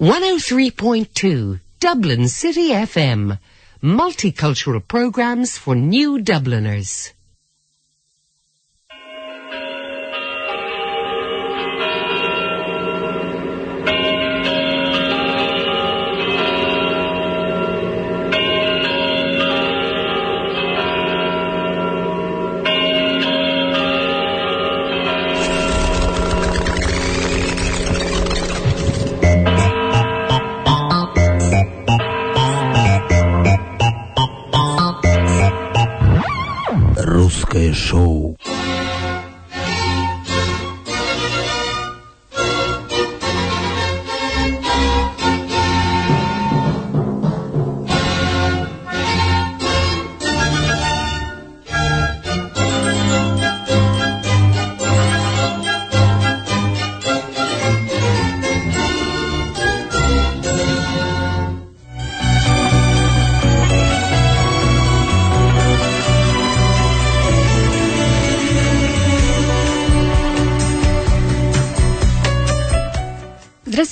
103.2 Dublin City FM. Multicultural programs for new Dubliners. шоу.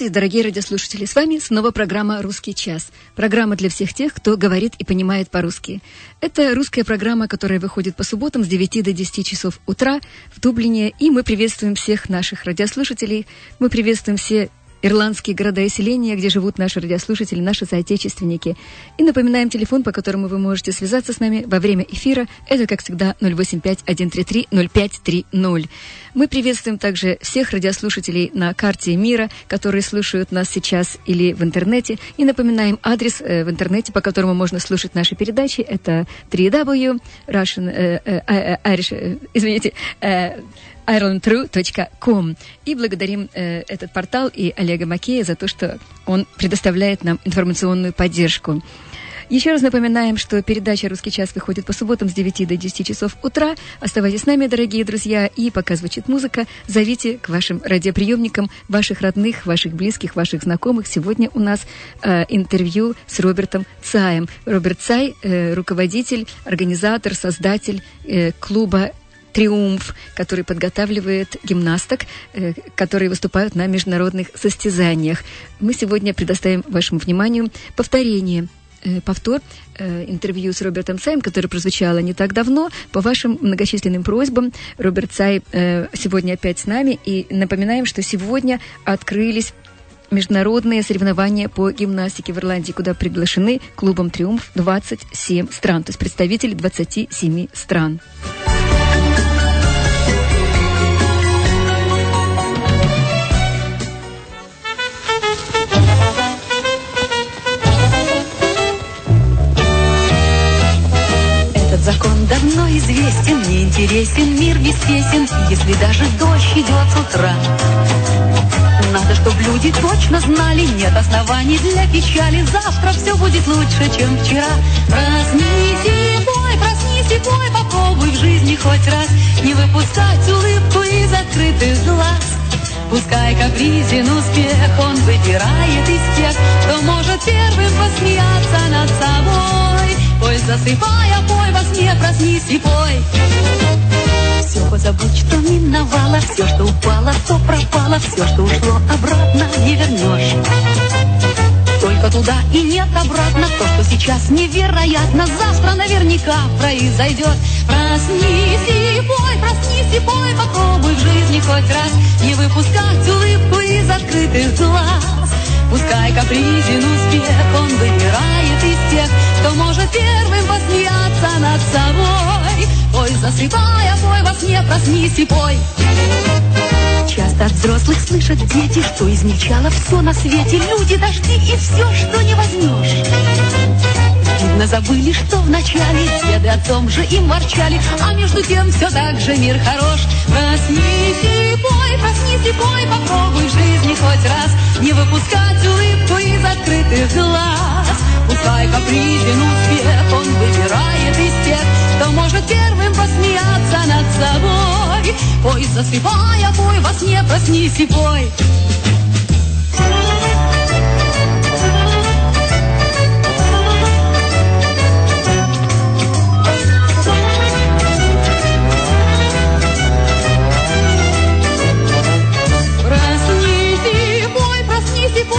Здравствуйте, дорогие радиослушатели! С вами снова программа «Русский час». Программа для всех тех, кто говорит и понимает по-русски. Это русская программа, которая выходит по субботам с 9 до 10 часов утра в Дублине. И мы приветствуем всех наших радиослушателей. Мы приветствуем все ирландские города и селения, где живут наши радиослушатели, наши соотечественники. И напоминаем телефон, по которому вы можете связаться с нами во время эфира. Это, как всегда, 085-133-0530. Мы приветствуем также всех радиослушателей на карте мира, которые слушают нас сейчас или в интернете. И напоминаем адрес э, в интернете, по которому можно слушать наши передачи. Это 3W, Russian, э, э, э, Irish, э, извините, э, irelandtrue.com. И благодарим э, этот портал и Олега Макея за то, что он предоставляет нам информационную поддержку. Еще раз напоминаем, что передача «Русский час» выходит по субботам с 9 до 10 часов утра. Оставайтесь с нами, дорогие друзья, и пока звучит музыка, зовите к вашим радиоприемникам ваших родных, ваших близких, ваших знакомых. Сегодня у нас э, интервью с Робертом Цаем. Роберт Цай э, руководитель, организатор, создатель э, клуба «Триумф», который подготавливает гимнасток, э, которые выступают на международных состязаниях. Мы сегодня предоставим вашему вниманию повторение э, повтор э, интервью с Робертом Цаем, которое прозвучало не так давно. По вашим многочисленным просьбам Роберт Цай сегодня опять с нами. И напоминаем, что сегодня открылись международные соревнования по гимнастике в Ирландии, куда приглашены клубом «Триумф» 27 стран, то есть представители 27 стран. Давно известен, не интересен, мир без песен, если даже дождь идет с утра. Надо, чтобы люди точно знали, нет оснований для печали, завтра все будет лучше, чем вчера. Проснись и пой, проснись и пой, попробуй в жизни хоть раз не выпускать улыбку из открытых глаз. Пускай капризен успех, он выбирает из тех, кто может первым посмеяться над собой. Пой, засыпая, пой, во сне проснись и пой. Все позабудь, что миновало, все, что упало, то пропало, все, что ушло, обратно не вернешь. Только туда и нет обратно То, что сейчас невероятно Завтра наверняка произойдет Проснись и пой, проснись и пой Попробуй в жизни хоть раз Не выпускать улыбку из открытых глаз Пускай капризен успех Он выбирает из тех Кто может первым посмеяться над собой. Пой, засыпая, пой во сне Проснись и пой. Часто от взрослых слышат дети, что измельчало все на свете, люди, дожди и все, что не возьмешь. Видно, забыли, что вначале деды о том же им ворчали, а между тем все так же мир хорош. Проснись и пой, проснись и пой, попробуй в жизни хоть раз не выпускать улыбку из открытых глаз. Пускай капризен успех, он выбирает из тех, кто может первым посмеяться над собой. Пой, засыпая, пой, во сне проснись и пой.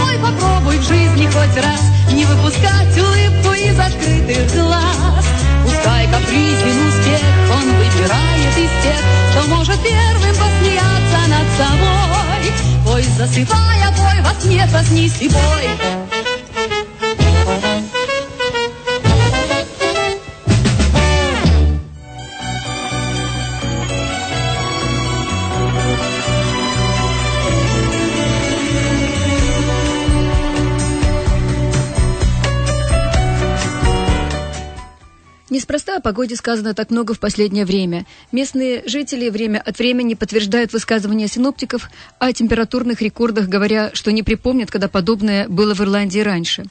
Проснись и пой, проснись и пой, попробуй хоть раз не выпускать улыбку из открытых глаз. Пускай капризен успех, он выбирает из тех, кто может первым посмеяться над собой. Пой, засыпая, бой, во сне проснись и бой. О погоде сказано так много в последнее время. Местные жители время от времени подтверждают высказывания синоптиков о температурных рекордах, говоря, что не припомнят, когда подобное было в Ирландии раньше.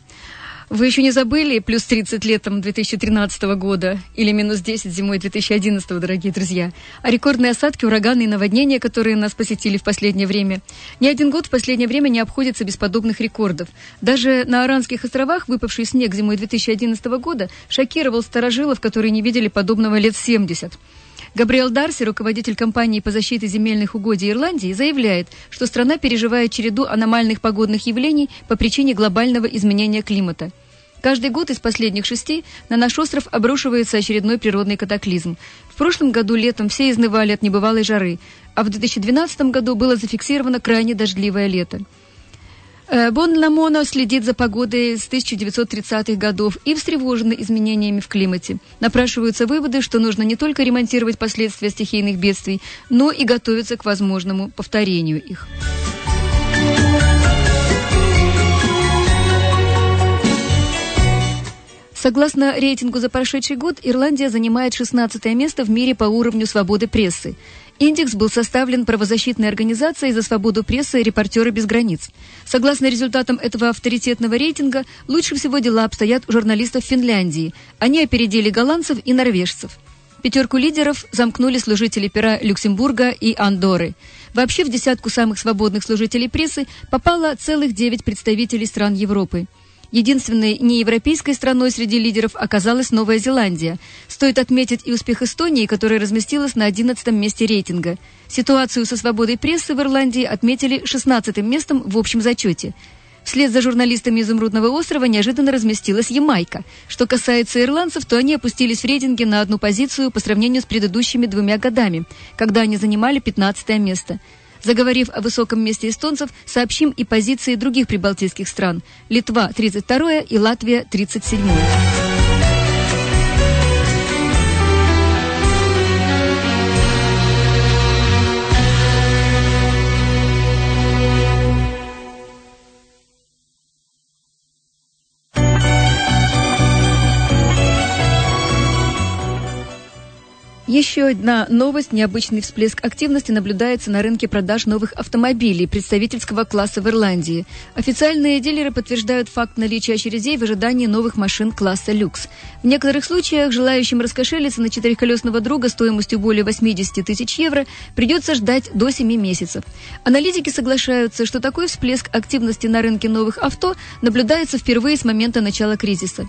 Вы еще не забыли плюс 30 летом 2013 года или минус 10 зимой 2011, дорогие друзья? А рекордные осадки, ураганы и наводнения, которые нас посетили в последнее время. Ни один год в последнее время не обходится без подобных рекордов. Даже на Аранских островах выпавший снег зимой 2011 года шокировал старожилов, которые не видели подобного лет 70. Габриэл Дарси, руководитель компании по защите земельных угодий Ирландии, заявляет, что страна переживает череду аномальных погодных явлений по причине глобального изменения климата. Каждый год из последних шести на наш остров обрушивается очередной природный катаклизм. В прошлом году летом все изнывали от небывалой жары, а в 2012 году было зафиксировано крайне дождливое лето. Э, Бон Ламона следит за погодой с 1930-х годов и встревожен изменениями в климате. Напрашиваются выводы, что нужно не только ремонтировать последствия стихийных бедствий, но и готовиться к возможному повторению их. Согласно рейтингу за прошедший год, Ирландия занимает 16 место в мире по уровню свободы прессы. Индекс был составлен правозащитной организацией за свободу прессы «Репортеры без границ». Согласно результатам этого авторитетного рейтинга, лучше всего дела обстоят у журналистов Финляндии. Они опередили голландцев и норвежцев. Пятерку лидеров замкнули служители пера Люксембурга и Андоры. Вообще в десятку самых свободных служителей прессы попало целых девять представителей стран Европы. Единственной неевропейской страной среди лидеров оказалась Новая Зеландия. Стоит отметить и успех Эстонии, которая разместилась на 11 месте рейтинга. Ситуацию со свободой прессы в Ирландии отметили 16 местом в общем зачете. Вслед за журналистами Изумрудного острова неожиданно разместилась Ямайка. Что касается ирландцев, то они опустились в рейтинге на одну позицию по сравнению с предыдущими двумя годами, когда они занимали 15 место. Заговорив о высоком месте эстонцев, сообщим и позиции других прибалтийских стран. Литва 32 и Латвия 37 -е. Еще одна новость. Необычный всплеск активности наблюдается на рынке продаж новых автомобилей представительского класса в Ирландии. Официальные дилеры подтверждают факт наличия очередей в ожидании новых машин класса люкс. В некоторых случаях желающим раскошелиться на четырехколесного друга стоимостью более 80 тысяч евро придется ждать до 7 месяцев. Аналитики соглашаются, что такой всплеск активности на рынке новых авто наблюдается впервые с момента начала кризиса.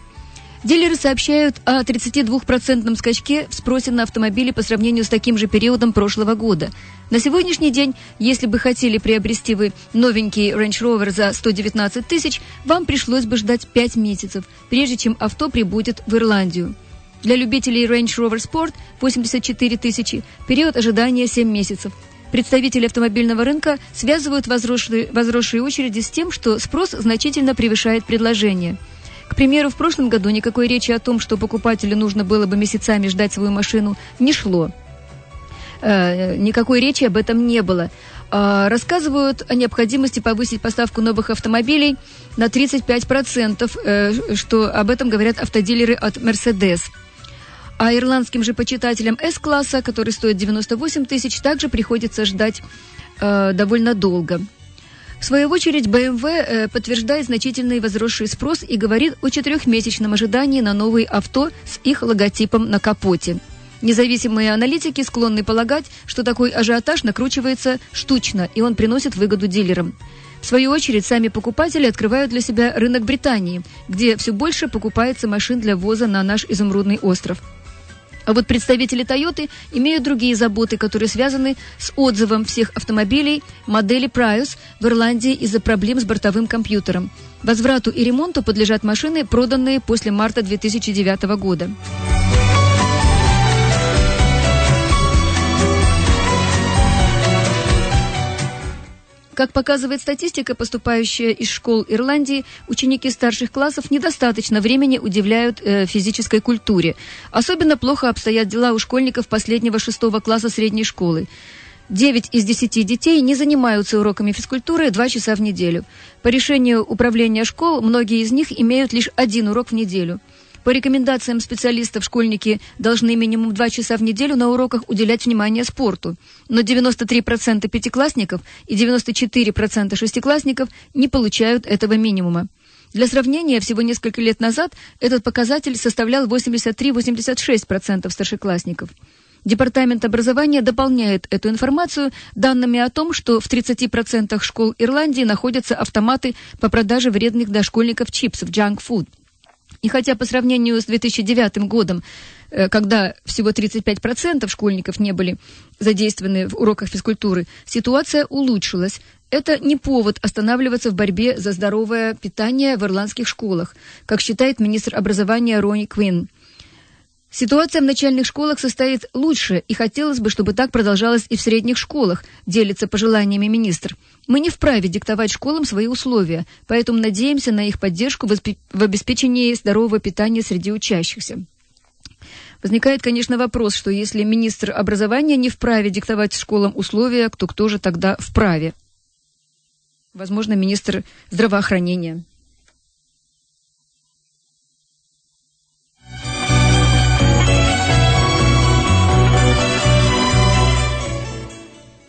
Дилеры сообщают о 32% скачке в спросе на автомобили по сравнению с таким же периодом прошлого года. На сегодняшний день, если бы хотели приобрести вы новенький Range Rover за 119 тысяч, вам пришлось бы ждать 5 месяцев, прежде чем авто прибудет в Ирландию. Для любителей Range Rover Sport 84 тысячи, период ожидания 7 месяцев. Представители автомобильного рынка связывают возросшие, возросшие очереди с тем, что спрос значительно превышает предложение – к примеру, в прошлом году никакой речи о том, что покупателю нужно было бы месяцами ждать свою машину, не шло. Э, никакой речи об этом не было. Э, рассказывают о необходимости повысить поставку новых автомобилей на 35%, э, что об этом говорят автодилеры от Mercedes. А ирландским же почитателям S-класса, который стоит 98 тысяч, также приходится ждать э, довольно долго. В свою очередь, BMW э, подтверждает значительный возросший спрос и говорит о четырехмесячном ожидании на новые авто с их логотипом на капоте. Независимые аналитики склонны полагать, что такой ажиотаж накручивается штучно, и он приносит выгоду дилерам. В свою очередь, сами покупатели открывают для себя рынок Британии, где все больше покупается машин для ввоза на наш изумрудный остров. А вот представители Toyota имеют другие заботы, которые связаны с отзывом всех автомобилей модели Prius в Ирландии из-за проблем с бортовым компьютером. Возврату и ремонту подлежат машины, проданные после марта 2009 года. Как показывает статистика, поступающая из школ Ирландии, ученики старших классов недостаточно времени удивляют э, физической культуре. Особенно плохо обстоят дела у школьников последнего шестого класса средней школы. Девять из десяти детей не занимаются уроками физкультуры два часа в неделю. По решению управления школ, многие из них имеют лишь один урок в неделю – по рекомендациям специалистов, школьники должны минимум два часа в неделю на уроках уделять внимание спорту. Но 93% пятиклассников и 94% шестиклассников не получают этого минимума. Для сравнения, всего несколько лет назад этот показатель составлял 83-86% старшеклассников. Департамент образования дополняет эту информацию данными о том, что в 30% школ Ирландии находятся автоматы по продаже вредных для школьников чипсов, junk food – и хотя по сравнению с 2009 годом, э, когда всего 35% школьников не были задействованы в уроках физкультуры, ситуация улучшилась. Это не повод останавливаться в борьбе за здоровое питание в ирландских школах, как считает министр образования Рони Квин. Ситуация в начальных школах состоит лучше, и хотелось бы, чтобы так продолжалось и в средних школах, делится пожеланиями министр. Мы не вправе диктовать школам свои условия, поэтому надеемся на их поддержку в обеспечении здорового питания среди учащихся. Возникает, конечно, вопрос, что если министр образования не вправе диктовать школам условия, то кто же тогда вправе? Возможно, министр здравоохранения.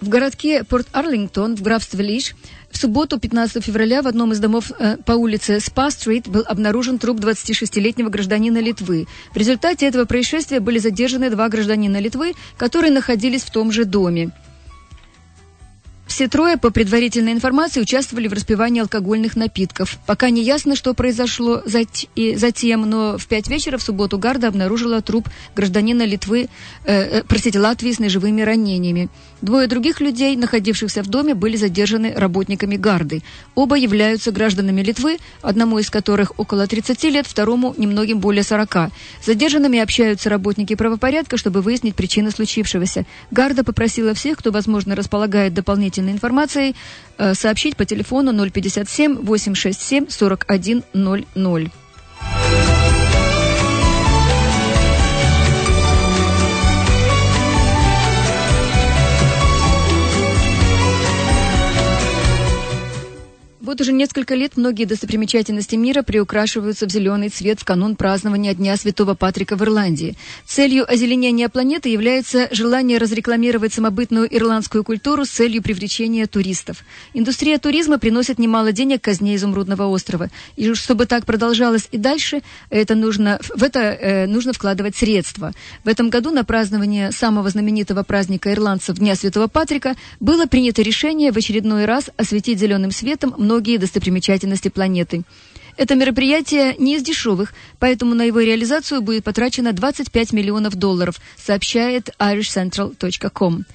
В городке Порт-Арлингтон в графстве Лиш в субботу, 15 февраля, в одном из домов э, по улице Спа-стрит был обнаружен труп 26-летнего гражданина Литвы. В результате этого происшествия были задержаны два гражданина Литвы, которые находились в том же доме. Все трое, по предварительной информации, участвовали в распивании алкогольных напитков. Пока не ясно, что произошло затем, но в пять вечера в субботу Гарда обнаружила труп гражданина Литвы, э, э, простите, Латвии с ножевыми ранениями. Двое других людей, находившихся в доме, были задержаны работниками Гарды. Оба являются гражданами Литвы, одному из которых около 30 лет, второму немногим более 40. Задержанными общаются работники правопорядка, чтобы выяснить причины случившегося. Гарда попросила всех, кто, возможно, располагает дополнительной информацией, э, сообщить по телефону 057 867 4100. Вот уже несколько лет многие достопримечательности мира приукрашиваются в зеленый цвет в канун празднования Дня Святого Патрика в Ирландии. Целью озеленения планеты является желание разрекламировать самобытную ирландскую культуру с целью привлечения туристов. Индустрия туризма приносит немало денег казне Изумрудного острова. И чтобы так продолжалось и дальше, это нужно, в это э, нужно вкладывать средства. В этом году на празднование самого знаменитого праздника ирландцев Дня Святого Патрика было принято решение в очередной раз осветить зеленым светом многие многие достопримечательности планеты. Это мероприятие не из дешевых, поэтому на его реализацию будет потрачено 25 миллионов долларов, сообщает irishcentral.com.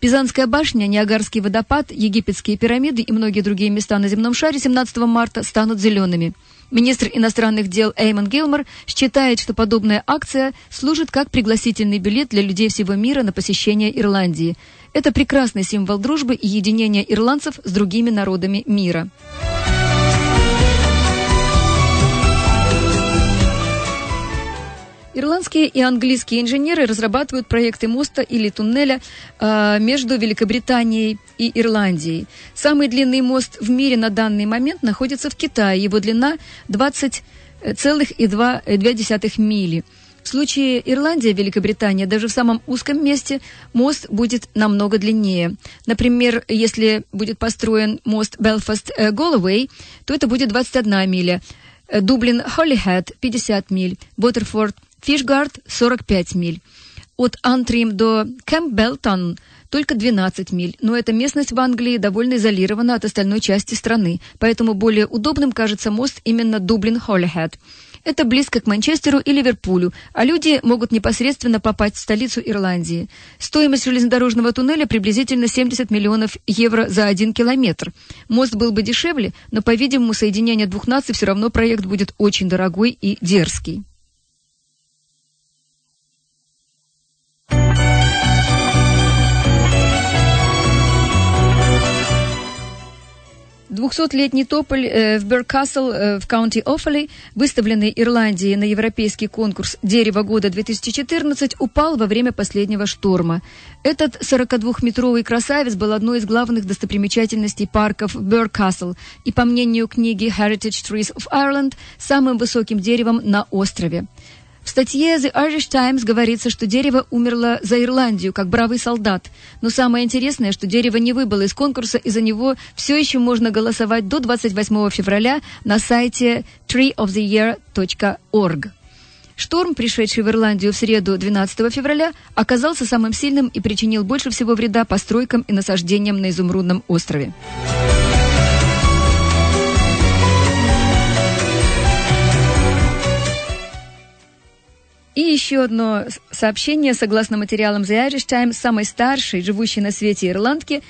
Пизанская башня, Ниагарский водопад, египетские пирамиды и многие другие места на земном шаре 17 марта станут зелеными. Министр иностранных дел Эймон Гилмор считает, что подобная акция служит как пригласительный билет для людей всего мира на посещение Ирландии. Это прекрасный символ дружбы и единения ирландцев с другими народами мира. Ирландские и английские инженеры разрабатывают проекты моста или туннеля э, между Великобританией и Ирландией. Самый длинный мост в мире на данный момент находится в Китае. Его длина 20,2 мили. В случае Ирландия, Великобритания, даже в самом узком месте мост будет намного длиннее. Например, если будет построен мост Белфаст-Галловей, то это будет 21 миля. Дублин-Холлихэт – 50 миль. Боттерфорд-Фишгард – 45 миль. От Антрим до Кэмпбелтон только 12 миль, но эта местность в Англии довольно изолирована от остальной части страны, поэтому более удобным кажется мост именно Дублин-Холлихэт – Это близко к Манчестеру и Ливерпулю, а люди могут непосредственно попасть в столицу Ирландии. Стоимость железнодорожного туннеля приблизительно 70 миллионов евро за один километр. Мост был бы дешевле, но, по-видимому, соединение двух наций все равно проект будет очень дорогой и дерзкий. 200-летний тополь э, в Беркасл э, в каунти Оффали, выставленный Ирландией на европейский конкурс «Дерево года 2014», упал во время последнего шторма. Этот 42-метровый красавец был одной из главных достопримечательностей парков Беркасл и, по мнению книги Heritage Trees of Ireland, самым высоким деревом на острове. В статье The Irish Times говорится, что дерево умерло за Ирландию, как бравый солдат. Но самое интересное, что дерево не выбыло из конкурса, и за него все еще можно голосовать до 28 февраля на сайте treeoftheyear.org. Шторм, пришедший в Ирландию в среду 12 февраля, оказался самым сильным и причинил больше всего вреда постройкам и насаждениям на Изумрудном острове. И еще одно сообщение, согласно материалам The Irish Times, самой старшей, живущей на свете ирландки,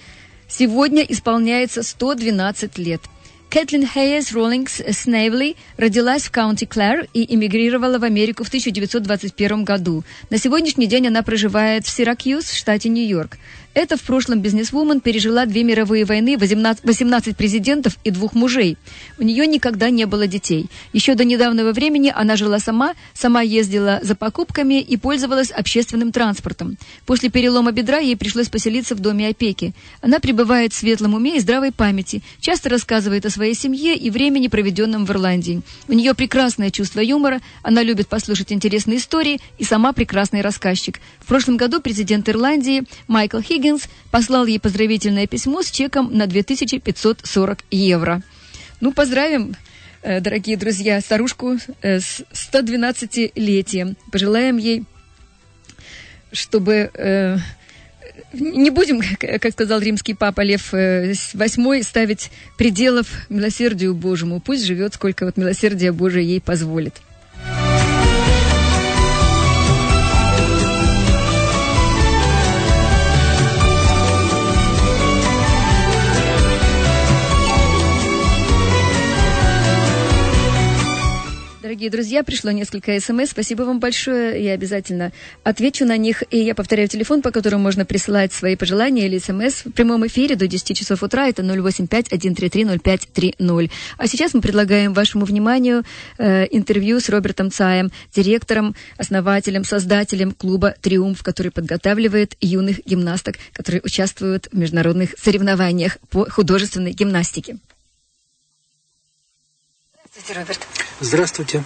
сегодня исполняется 112 лет – Кэтлин Хейес Роллингс Снейвли родилась в каунти Клэр и эмигрировала в Америку в 1921 году. На сегодняшний день она проживает в Сиракьюз, штате Нью-Йорк. Это в прошлом бизнесвумен пережила две мировые войны, 18 президентов и двух мужей. У нее никогда не было детей. Еще до недавнего времени она жила сама, сама ездила за покупками и пользовалась общественным транспортом. После перелома бедра ей пришлось поселиться в доме опеки. Она пребывает в светлом уме и здравой памяти, часто рассказывает о своей семье и времени, проведенном в Ирландии. У нее прекрасное чувство юмора, она любит послушать интересные истории и сама прекрасный рассказчик. В прошлом году президент Ирландии Майкл Хиггинс Хиггинс послал ей поздравительное письмо с чеком на 2540 евро. Ну, поздравим, э, дорогие друзья, старушку э, с 112-летием. Пожелаем ей, чтобы э, не будем, как сказал римский папа Лев VIII, ставить пределов милосердию Божьему. Пусть живет, сколько вот милосердия Божие ей позволит. Дорогие друзья, пришло несколько смс. Спасибо вам большое. Я обязательно отвечу на них. И я повторяю телефон, по которому можно присылать свои пожелания или смс в прямом эфире до 10 часов утра. Это 085-133-0530. А сейчас мы предлагаем вашему вниманию э, интервью с Робертом Цаем, директором, основателем, создателем клуба «Триумф», который подготавливает юных гимнасток, которые участвуют в международных соревнованиях по художественной гимнастике. Здравствуйте, Роберт. Здравствуйте.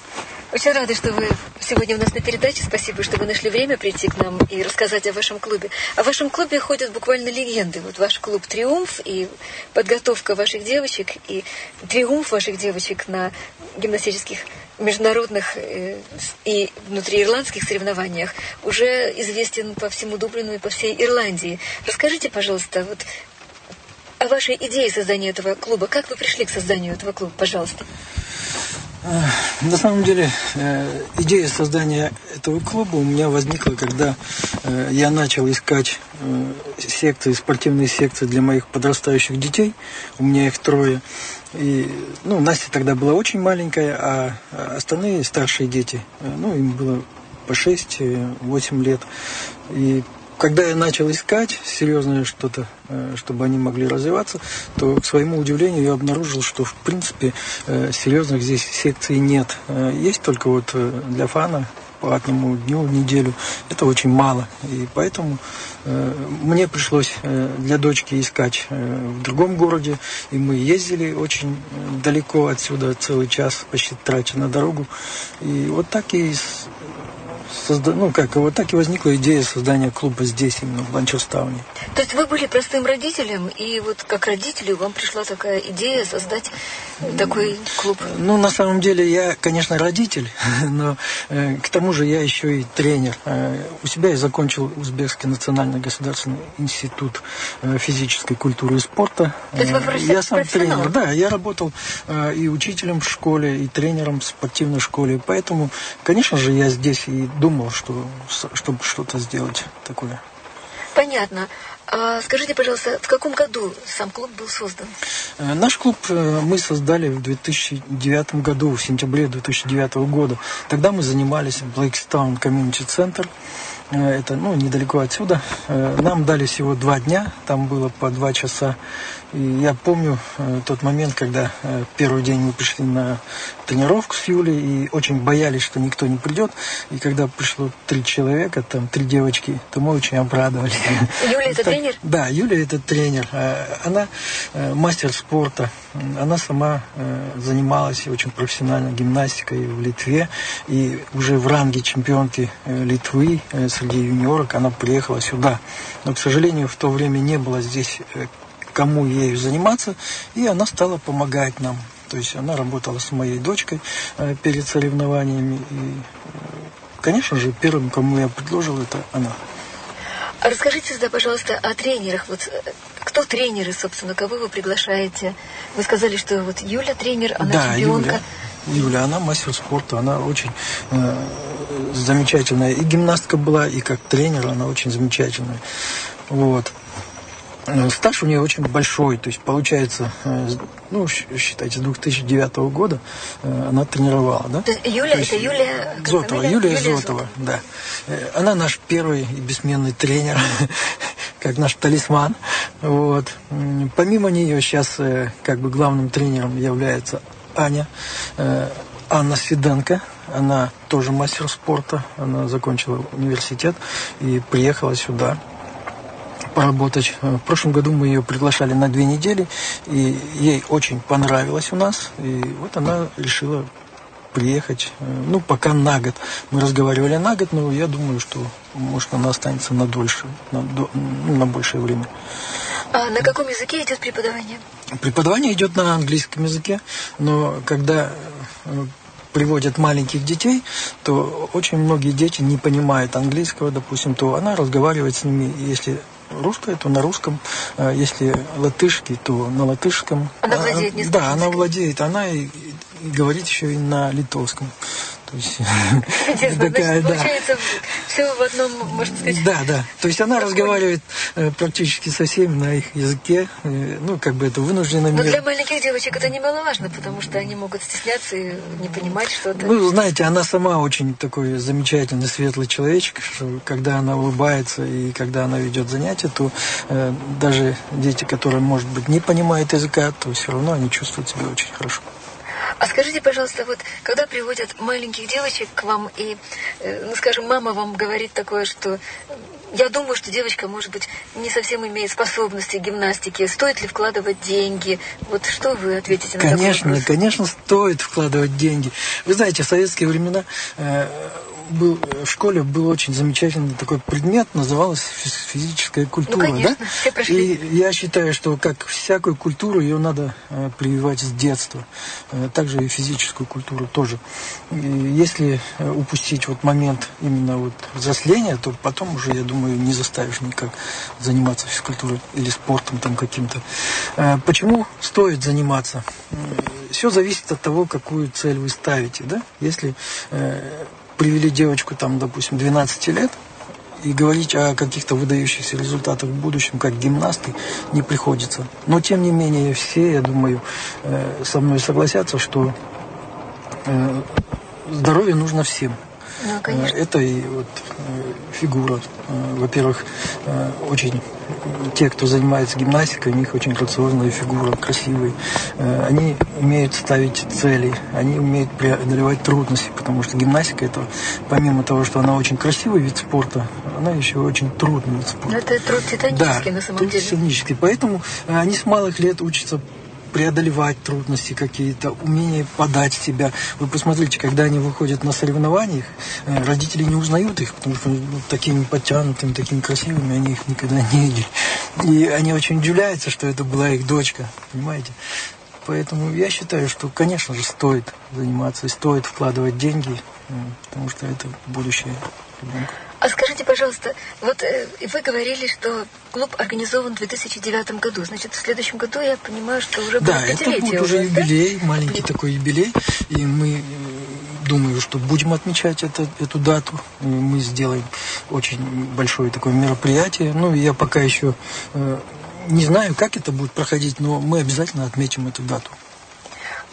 Очень рада, что вы сегодня у нас на передаче. Спасибо, что вы нашли время прийти к нам и рассказать о вашем клубе. О вашем клубе ходят буквально легенды. Вот ваш клуб «Триумф» и подготовка ваших девочек, и триумф ваших девочек на гимнастических международных э, и внутриирландских соревнованиях уже известен по всему Дублину и по всей Ирландии. Расскажите, пожалуйста, вот о вашей идее создания этого клуба. Как вы пришли к созданию этого клуба, пожалуйста? На самом деле, э, идея создания этого клуба у меня возникла, когда э, я начал искать э, секции, спортивные секции для моих подрастающих детей. У меня их трое. И, ну, Настя тогда была очень маленькая, а остальные старшие дети, ну, им было по 6-8 лет. И когда я начал искать серьезное что-то, э, чтобы они могли развиваться, то, к своему удивлению, я обнаружил, что, в принципе, э, серьезных здесь секций нет. Э, есть только вот для фана по одному дню неделю. Это очень мало. И поэтому мне пришлось для дочки искать в другом городе. И мы ездили очень далеко отсюда, целый час почти тратя на дорогу. И вот так и созда... ну как, вот так и возникла идея создания клуба здесь, именно в Ланчерстауне. То есть вы были простым родителем, и вот как родителю вам пришла такая идея создать такой клуб? Ну, на самом деле, я, конечно, родитель, но э, к тому же я еще и тренер. Э, у себя я закончил Узбекский национальный государственный институт э, физической культуры и спорта. То есть вы Э, я сам тренер, да, я работал э, и учителем в школе, и тренером в спортивной школе, поэтому, конечно же, я здесь и думал, что, чтобы что-то сделать такое. Понятно. А скажите, пожалуйста, в каком году сам клуб был создан? Э, Наш клуб э, мы создали в 2009 году, в сентябре 2009 года. Тогда мы занимались Блэкстаун Community Center. Э, Это ну, недалеко отсюда. Нам дали всего два дня, там было по два часа. И я помню э, тот момент, когда э, первый день мы пришли на тренировку с Юлей и очень боялись, что никто не придет. И когда пришло три человека, там три девочки, то мы очень обрадовались. Юля это Так, тренер? Да, Юля это тренер. Э, Она мастер спорта. Она сама занималась очень профессионально гимнастикой в Литве. И уже в ранге чемпионки Литвы среди юниорок она приехала сюда. Но, к сожалению, в то время не было здесь кому ею заниматься. И она стала помогать нам. То есть она работала с моей дочкой э, перед соревнованиями. И, э, конечно же, первым, кому я предложил, это она. А расскажите тогда, пожалуйста, о тренерах. Вот э, кто тренеры, собственно, кого вы приглашаете? Вы сказали, что вот Юля тренер, она да, чемпионка. Юля. Юля, она мастер спорта, она очень э, замечательная. И гимнастка была, и как тренер она очень замечательная. Вот. Э, Стаж у нее очень большой, то есть получается, э, ну, считайте, с 2009 года э, она тренировала, да? То есть Юля, То есть это Юлия... Зотова? Юлия, Юлия Зотова, да. Э, Она наш первый и бессменный тренер, как наш талисман. Вот. Помимо нее сейчас как бы главным тренером является Аня, Анна Свиденко. Она тоже мастер спорта. Она закончила университет и приехала сюда поработать. Э, В прошлом году мы ее приглашали на две недели, и ей очень понравилось у нас, и вот она решила приехать, э, ну, пока на год. Мы разговаривали на год, но я думаю, что, может, она останется на дольше, на, ну, на большее время. А на каком языке идет преподавание? Преподавание идет на английском языке, но когда э, приводят маленьких детей, то очень многие дети не понимают английского, допустим, то она разговаривает с ними, если русское, то на русском, э, если латышский, то на латышском. Она А, владеет несколькими Да, она владеет, она и, и говорит еще и на литовском. То есть, Интересно, такая, значит, да. получается, все в одном, можно сказать... Да, да. То есть она разговаривает э, практически со всеми на их языке. э, ну, как бы это вынужденная Но для маленьких девочек это немаловажно, потому что они могут стесняться и не понимать что-то. Ну, знаете, она сама очень такой замечательный, светлый человечек, что когда она улыбается и когда она ведет занятия, то э, даже дети, которые, может быть, не понимают языка, то все равно они чувствуют себя очень хорошо. А скажите, пожалуйста, вот когда приводят маленьких девочек к вам, и, э, ну, скажем, мама вам говорит такое, что э, я думаю, что девочка, может быть, не совсем имеет способности к гимнастике, стоит ли вкладывать деньги? Вот что вы ответите на такой Конечно, вопрос? конечно, стоит вкладывать деньги. Вы знаете, в советские времена э, был, в школе был очень замечательный такой предмет, назывался физ- физическая культура. Ну, конечно, да? все прошли. И я считаю, что как всякую культуру, ее надо э, прививать с детства. Э, также и физическую культуру тоже. И если э, упустить вот момент именно вот взросления, то потом уже, я думаю, не заставишь никак заниматься физкультурой или спортом там каким-то. Э, почему стоит заниматься? Все зависит от того, какую цель вы ставите. Да? Если э, привели девочку, там, допустим, 12 лет, и говорить о каких-то выдающихся результатах в будущем, как гимнасты, не приходится. Но, тем не менее, все, я думаю, э, со мной согласятся, что э, здоровье нужно всем. Ну, конечно. Это и вот э, фигура. Э, Во-первых, э, очень те, кто занимается гимнастикой, у них очень грациозная фигура, красивые. Они умеют ставить цели, они умеют преодолевать трудности, потому что гимнастика это, помимо того, что она очень красивый вид спорта, она еще очень трудный вид спорта. Ну, это труд титанический на самом труд деле. титанический. Поэтому они с малых лет учатся преодолевать трудности какие-то, умение подать себя. Вы посмотрите, когда они выходят на соревнованиях, э, родители не узнают их, потому что ну, такими подтянутыми, такими красивыми они их никогда не видели. И они очень удивляются, что это была их дочка, понимаете? Поэтому я считаю, что, конечно же, стоит заниматься, стоит вкладывать деньги, э, потому что это будущее ребенка. А скажите, пожалуйста, вот э, вы говорили, что клуб организован в 2009 году. Значит, в следующем году я понимаю, что уже да, будет это будет уже юбилей, да? маленький такой юбилей. И мы э, думаю, что будем отмечать это, эту дату. Мы сделаем очень большое такое мероприятие. Ну, я пока еще э, не знаю, как это будет проходить, но мы обязательно отметим эту дату.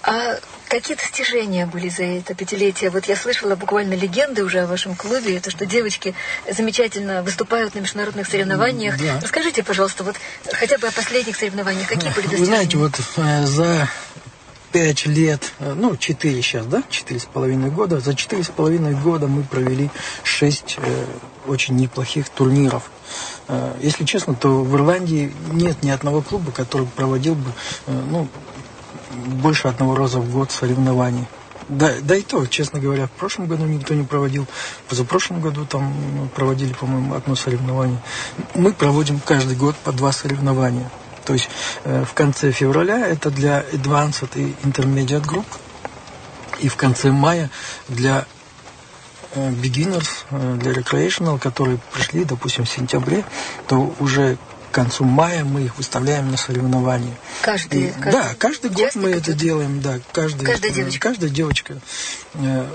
А какие достижения были за это пятилетие? Вот я слышала буквально легенды уже о вашем клубе, это что девочки замечательно выступают на международных соревнованиях. Да. Расскажите, пожалуйста, вот хотя бы о последних соревнованиях, какие были достижения? Вы знаете, вот э, за пять лет, э, ну, четыре сейчас, да, четыре с половиной года, за четыре с половиной года мы провели шесть э, очень неплохих турниров. Э, если честно, то в Ирландии нет ни одного клуба, который проводил бы, э, ну, больше одного раза в год соревнований. Да, да и то, честно говоря, в прошлом году никто не проводил. Позапрошлом году там проводили, по-моему, одно соревнование. Мы проводим каждый год по два соревнования. То есть э, в конце февраля это для Advanced и Intermediate Group. И в конце мая для э, beginners, э, для recreational, которые пришли, допустим, в сентябре, то уже концу мая мы их выставляем на соревнования. Каждый, и, каждый Да, каждый год мы это делаем, да. Каждый, каждая девочка. Каждая девочка э,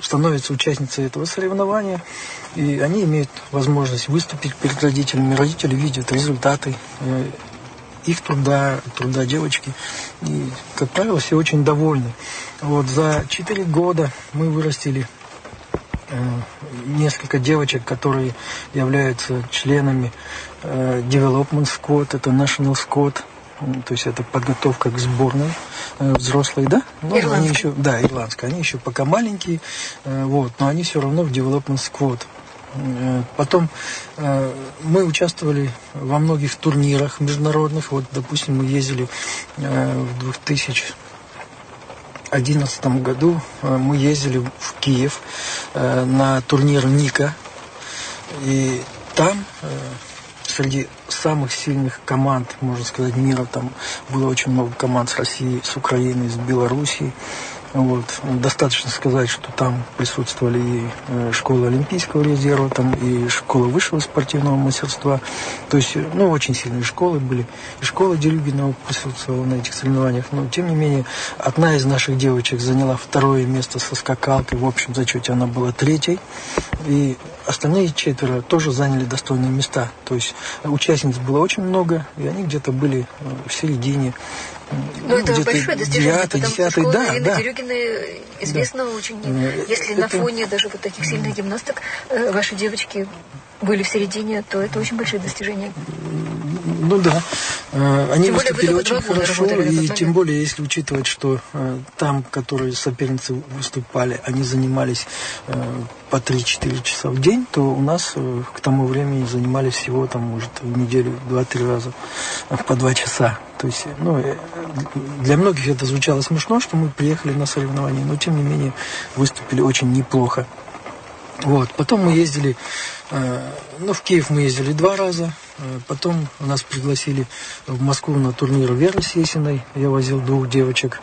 становится участницей этого соревнования, и они имеют возможность выступить перед родителями. Родители видят результаты э, их труда, труда девочки. И, как правило, все очень довольны. Вот за 4 года мы вырастили несколько девочек, которые являются членами э, Development Squad, это National Squad, то есть это подготовка к сборной э, взрослой, да? Ну, они еще, да, ирландская. Они еще пока маленькие, вот, но они все равно в Development Squad. Потом мы участвовали во многих турнирах международных. Вот, допустим, мы ездили в 2000 2011 году э, мы ездили в Киев э, на турнир Ника. И там э, среди самых сильных команд, можно сказать, мира, там было очень много команд с России, с Украины, с Белоруссии. Вот. Достаточно сказать, что там присутствовали и э, школа Олимпийского резерва, там и школа высшего спортивного мастерства. То есть, ну, очень сильные школы были. И школа Делюгина присутствовала на этих соревнованиях. Но, тем не менее, одна из наших девочек заняла второе место со скакалкой. В общем зачете она была третьей. И остальные четверо тоже заняли достойные места. То есть, участниц было очень много, и они где-то были э, в середине ну, это большое достижение, 9, потому 10, что школа да, Ирины да. Дерюгина известна да. очень. Если это... на фоне даже вот таких сильных гимнасток э, ваши девочки были в середине, то это очень большое достижение. Ну да. Э, они тем выступили очень хорошо, и тем более, если учитывать, что э, там, которые соперницы выступали, они занимались э, по 3-4 часа в день, то у нас к тому времени занимались всего, там, может, в неделю 2-3 раза по 2 часа. То есть, ну, для многих это звучало смешно, что мы приехали на соревнования, но тем не менее выступили очень неплохо. Вот. Потом мы ездили, ну, в Киев мы ездили два раза. Э, потом нас пригласили в Москву на турнир Веры Сесиной. Я возил двух девочек,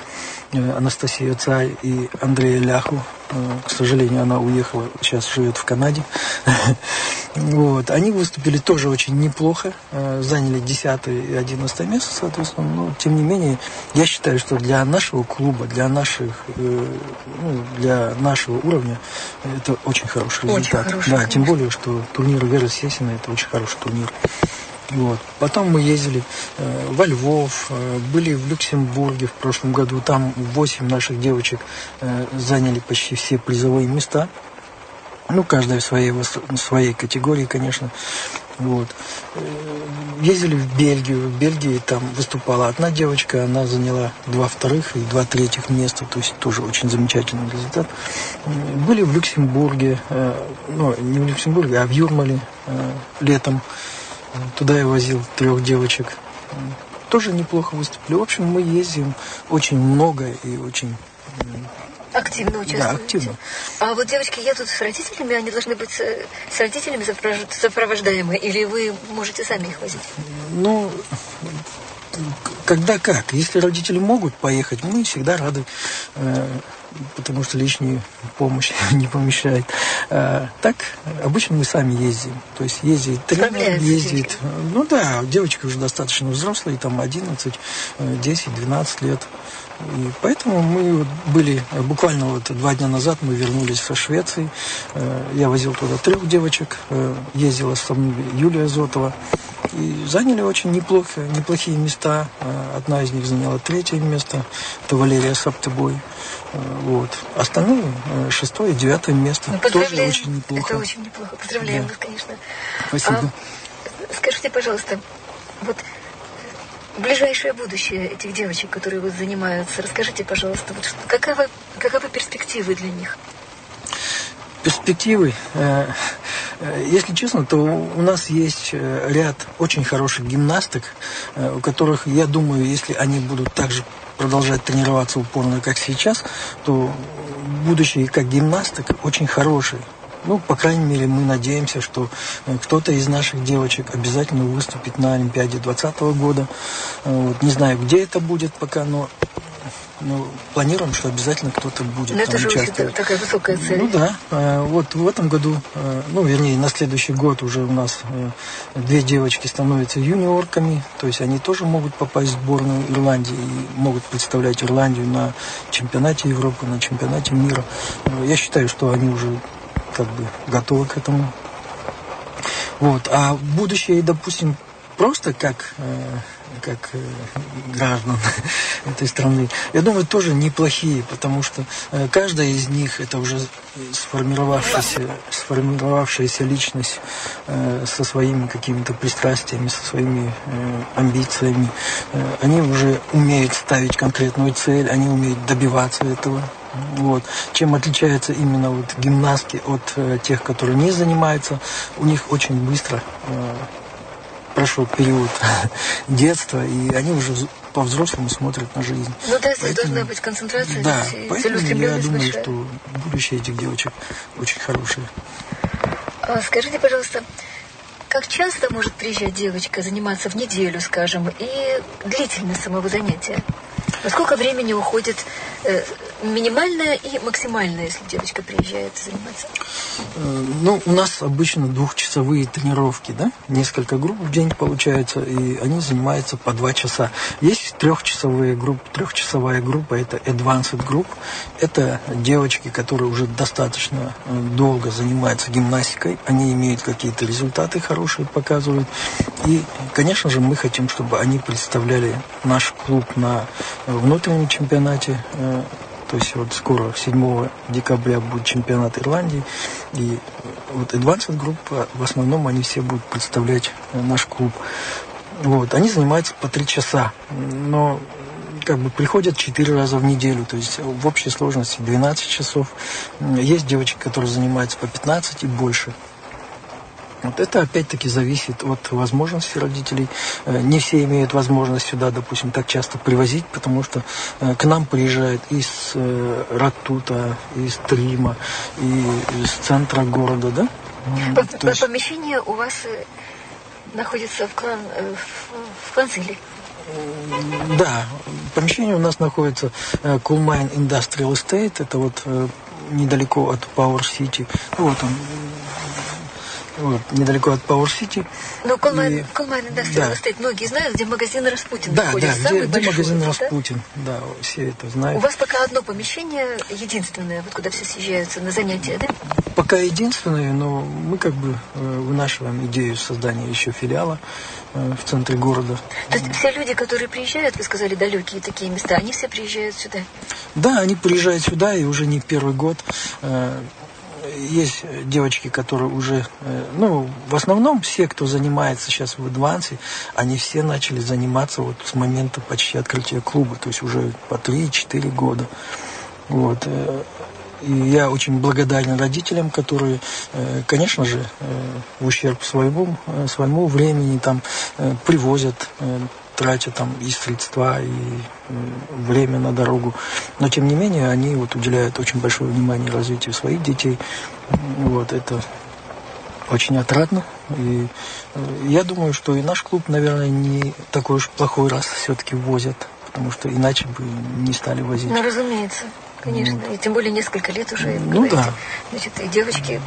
э, Анастасию Цай и Андрея Ляху. Э, к сожалению, она уехала, сейчас живет в Канаде. Вот. Они выступили тоже очень неплохо, э, заняли 10 и 11 место, соответственно. Но, тем не менее, я считаю, что для нашего клуба, для, наших, э, ну, для нашего уровня это очень хороший очень результат. Хороший, да, тем более, что турнир Веры Сесина это очень хороший турнир. Вот. Потом мы ездили э, во Львов, э, были в Люксембурге в прошлом году. Там 8 наших девочек э, заняли почти все призовые места. Ну, каждая в своей, в своей категории, конечно. Вот. Э, ездили в Бельгию. В Бельгии там выступала одна девочка, она заняла два вторых и два третьих места, то есть тоже очень замечательный результат. Были в Люксембурге, э, ну, не в Люксембурге, а в Юрмале летом. Туда я возил трех девочек. тоже неплохо выступили. В общем, мы ездим очень много и очень Активно участвуете? Да, активно. А вот девочки едут с родителями, они должны быть с родителями сопровождаемые, или вы можете сами их возить? Ну, когда как. Если родители могут поехать, мы всегда рады, э, потому что лишняя помощь не помешает. Э, так, обычно мы сами ездим. То есть ездит тренер, ездит... Ну да, девочки уже достаточно взрослые, там 11, 10, 12 лет. И поэтому мы были, буквально вот два дня назад мы вернулись со Швеции. Э, я возил туда трех девочек, э, ездила со мной Юлия Зотова. И заняли очень неплохо, неплохие места. Э, одна из них заняла третье место, это Валерия Саптыбой. Вот. Остальные шестое и девятое место. Ну, тоже очень неплохо. Это очень неплохо. Поздравляем да. вас, конечно. Спасибо. А, скажите, пожалуйста, вот ближайшее будущее этих девочек, которые вот занимаются? Расскажите, пожалуйста, вот каковы, каковы перспективы для них? Перспективы, э, э, если честно, то у нас есть э, ряд очень хороших гимнасток, у которых, я думаю, если они будут также продолжать тренироваться упорно, как сейчас, то будущее как гимнасток очень хорошее. Ну, по крайней мере, мы надеемся, что э, кто-то из наших девочек обязательно выступит на Олимпиаде 2020 года. Э, вот, не знаю, где это будет пока, но ну, планируем, что обязательно кто-то будет Но там это же участвовать. такая высокая цель. Ну да. Э, вот в этом году, ну, вернее, на следующий год уже у нас две девочки становятся юниорками, то есть они тоже могут попасть в сборную Ирландии и могут представлять Ирландию на чемпионате Европы, на чемпионате мира. Я считаю, что они уже как бы готовы к этому. Вот. А будущее, допустим, просто как, э, как э, граждан этой страны, я думаю, тоже неплохие, потому что э, каждая из них это уже сформировавшаяся, сформировавшаяся личность э, со своими какими-то пристрастиями, со своими э, амбициями. Э, они уже умеют ставить конкретную цель, они умеют добиваться этого. Вот. Чем отличаются именно вот гимнастки от э, тех, которые не занимаются, у них очень быстро э, прошел период детства, и они уже по-взрослому смотрят на жизнь. Ну да, здесь должна быть концентрация, да, поэтому я думаю, большая. что будущее этих девочек очень хорошее. А, скажите, пожалуйста, как часто может приезжать девочка заниматься в неделю, скажем, и длительность самого занятия? Сколько времени уходит э, минимальное и максимальное, если девочка приезжает заниматься? Э, ну, у нас обычно двухчасовые тренировки, да? Несколько групп в день получается, и они занимаются по два часа. Есть трехчасовые группы. Трехчасовая группа – это advanced group. Это девочки, которые уже достаточно э, долго занимаются гимнастикой. Они имеют какие-то результаты хорошие, показывают. И, конечно же, мы хотим, чтобы они представляли наш клуб на внутреннем чемпионате. Э, то есть вот скоро, 7 декабря, будет чемпионат Ирландии. И вот Advanced Group, в основном они все будут представлять э, наш клуб. Вот. Они занимаются по 3 часа. Но как бы приходят 4 раза в неделю, то есть в общей сложности 12 часов. Есть девочки, которые занимаются по 15 и больше. Вот это опять-таки зависит от возможностей родителей. Э, не все имеют возможность сюда, допустим, так часто привозить, потому что э, к нам приезжают из э, Ратоата, из Трима, и из центра города, да? То есть... Помещение у вас находится в, клан, в Кланзиле? Да, помещение у нас находится Coolmine Industrial Estate, это вот недалеко от Power City. Вот он, вот, недалеко от City. Но Coolmine, и... Coolmine Industrial да. стоит. Многие знают, где магазин Распутин да, находится. Да, где, где магазин да? Распутин. Да, все это знают. У вас пока одно помещение, единственное, вот куда все съезжаются на занятия, да? Пока единственное, но мы как бы э, вынашиваем идею создания еще филиала э, в центре города. То есть все люди, которые приезжают, вы сказали, далекие такие места, они все приезжают сюда? Да, они приезжают сюда, и уже не первый год э, есть девочки, которые уже, э, ну, в основном все, кто занимается сейчас в адвансе, они все начали заниматься вот с момента почти открытия клуба, то есть уже по 3-4 года. Вот. Э, и я очень благодарен родителям, которые, э, конечно же, в ущерб своему, своему времени там привозят тратя там и средства, и время на дорогу. Но, тем не менее, они вот уделяют очень большое внимание развитию своих детей. Вот, это очень отрадно. И я думаю, что и наш клуб, наверное, не такой уж плохой раз все-таки возят, потому что иначе бы не стали возить. Ну, разумеется. Конечно, и тем более несколько лет уже. Ну говорите. да. Значит, и девочки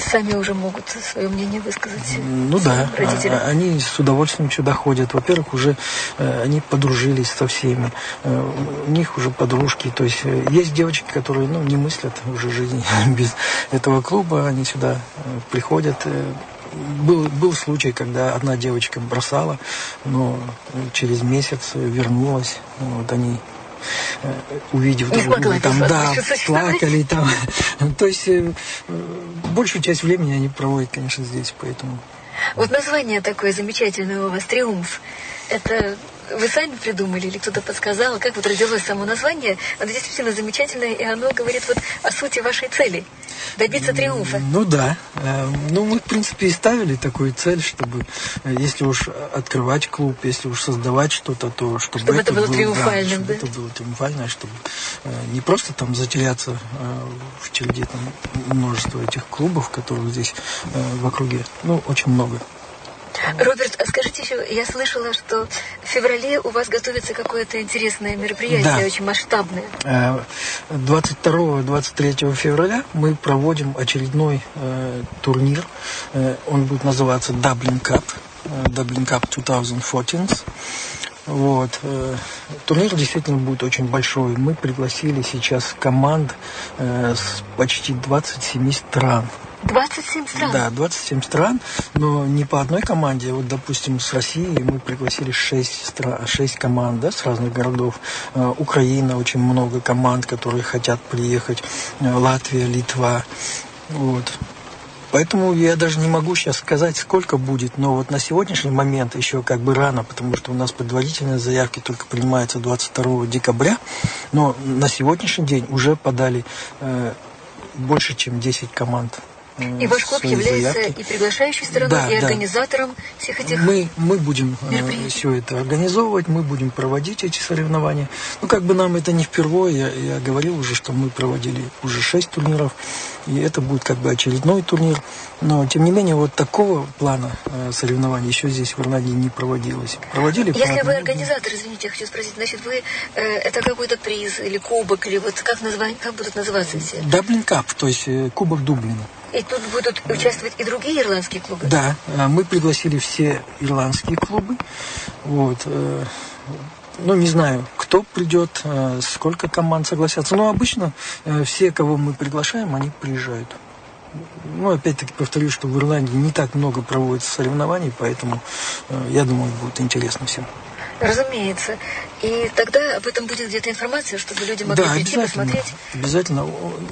сами уже могут свое мнение высказать. Ну да, родители. А, они с удовольствием сюда ходят. Во-первых, уже э, они подружились со всеми. Э, у них уже подружки. То есть э, есть девочки, которые ну, не мыслят уже жизни без этого клуба. Они сюда приходят. Был, был случай, когда одна девочка бросала, но через месяц вернулась. Вот они увидев не друг друга, там, да, плакали там. То есть э, большую часть времени они проводят, конечно, здесь, поэтому. Вот название такое замечательное у вас «Триумф». Это вы сами придумали или кто-то подсказал? Как вот родилось само название? Оно действительно замечательное, и оно говорит вот о сути вашей цели – добиться триумфа. Ну да. Э, ну мы, в принципе, и ставили такую цель, чтобы, э, если уж открывать клуб, если уж создавать что-то, то чтобы, чтобы это, это было был, триумфальным, да? Чтобы это было триумфальное, чтобы э, не просто там затеряться в череде там множества этих клубов, которых здесь в округе, ну, очень много. Роберт, а скажите еще, я слышала, что в феврале у вас готовится какое-то интересное мероприятие, да. очень масштабное. 22-23 э, февраля мы проводим очередной э, турнир. Э, он будет называться Dublin Cup. Dublin Cup 2014. Вот. Турнир действительно будет очень большой. Мы пригласили сейчас команд с почти 27 стран. 27 стран? Да, 27 стран, но не по одной команде. Вот, допустим, с России мы пригласили 6, стра... 6 команд да, с разных городов. Э, Украина, очень много команд, которые хотят приехать. Э, Латвия, Литва. Вот. Поэтому я даже не могу сейчас сказать, сколько будет, но вот на сегодняшний момент еще как бы рано, потому что у нас предварительные заявки только принимаются 22 декабря, но на сегодняшний день уже подали э, больше, чем 10 команд. И ваш клуб является заявки. и приглашающей стороной, да, и организатором да. всех этих мы, мы будем э, все это организовывать, мы будем проводить эти соревнования. Ну, как бы нам это не впервые, я, я говорил уже, что мы проводили уже шесть турниров, и это будет как бы очередной турнир. Но, тем не менее, вот такого плана э, соревнований еще здесь в Ирландии не проводилось. Проводили Если вы организатор, извините, я хочу спросить, значит, вы э, это какой-то приз или кубок, или вот как, назвать, как будут называться все? Даблин Кап, то есть э, кубок Дублина. И тут будут участвовать и другие ирландские клубы? Да, э, мы пригласили все ирландские клубы. Вот. Э, ну, не знаю, кто придет, э, сколько команд согласятся. Но обычно все, кого мы приглашаем, они приезжают. Ну, опять-таки повторюсь, что в Ирландии не так много проводится соревнований, поэтому я думаю, будет интересно всем. Разумеется. И тогда об этом будет где-то информация, чтобы люди могли да, прийти, посмотреть. Обязательно.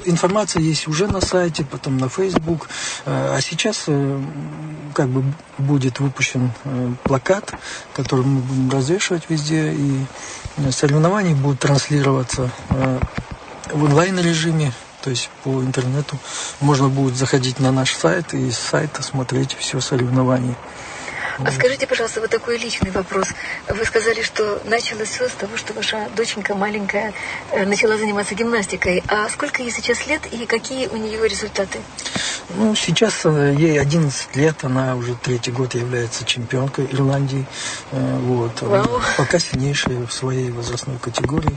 Информация есть уже на сайте, потом на Facebook. Э, а сейчас э, как бы будет выпущен э, плакат, который мы будем развешивать везде. И соревнования будут транслироваться в онлайн-режиме то есть по интернету можно будет заходить на наш сайт и с сайта смотреть все соревнования. А скажите, пожалуйста, вот такой личный вопрос. Вы сказали, что началось все с того, что ваша доченька маленькая э, начала заниматься гимнастикой. А сколько ей сейчас лет и какие у нее результаты? Ну, сейчас э, ей 11 лет, она уже третий год является чемпионкой Ирландии. Э, вот. Вау. Пока сильнейшая в своей возрастной категории.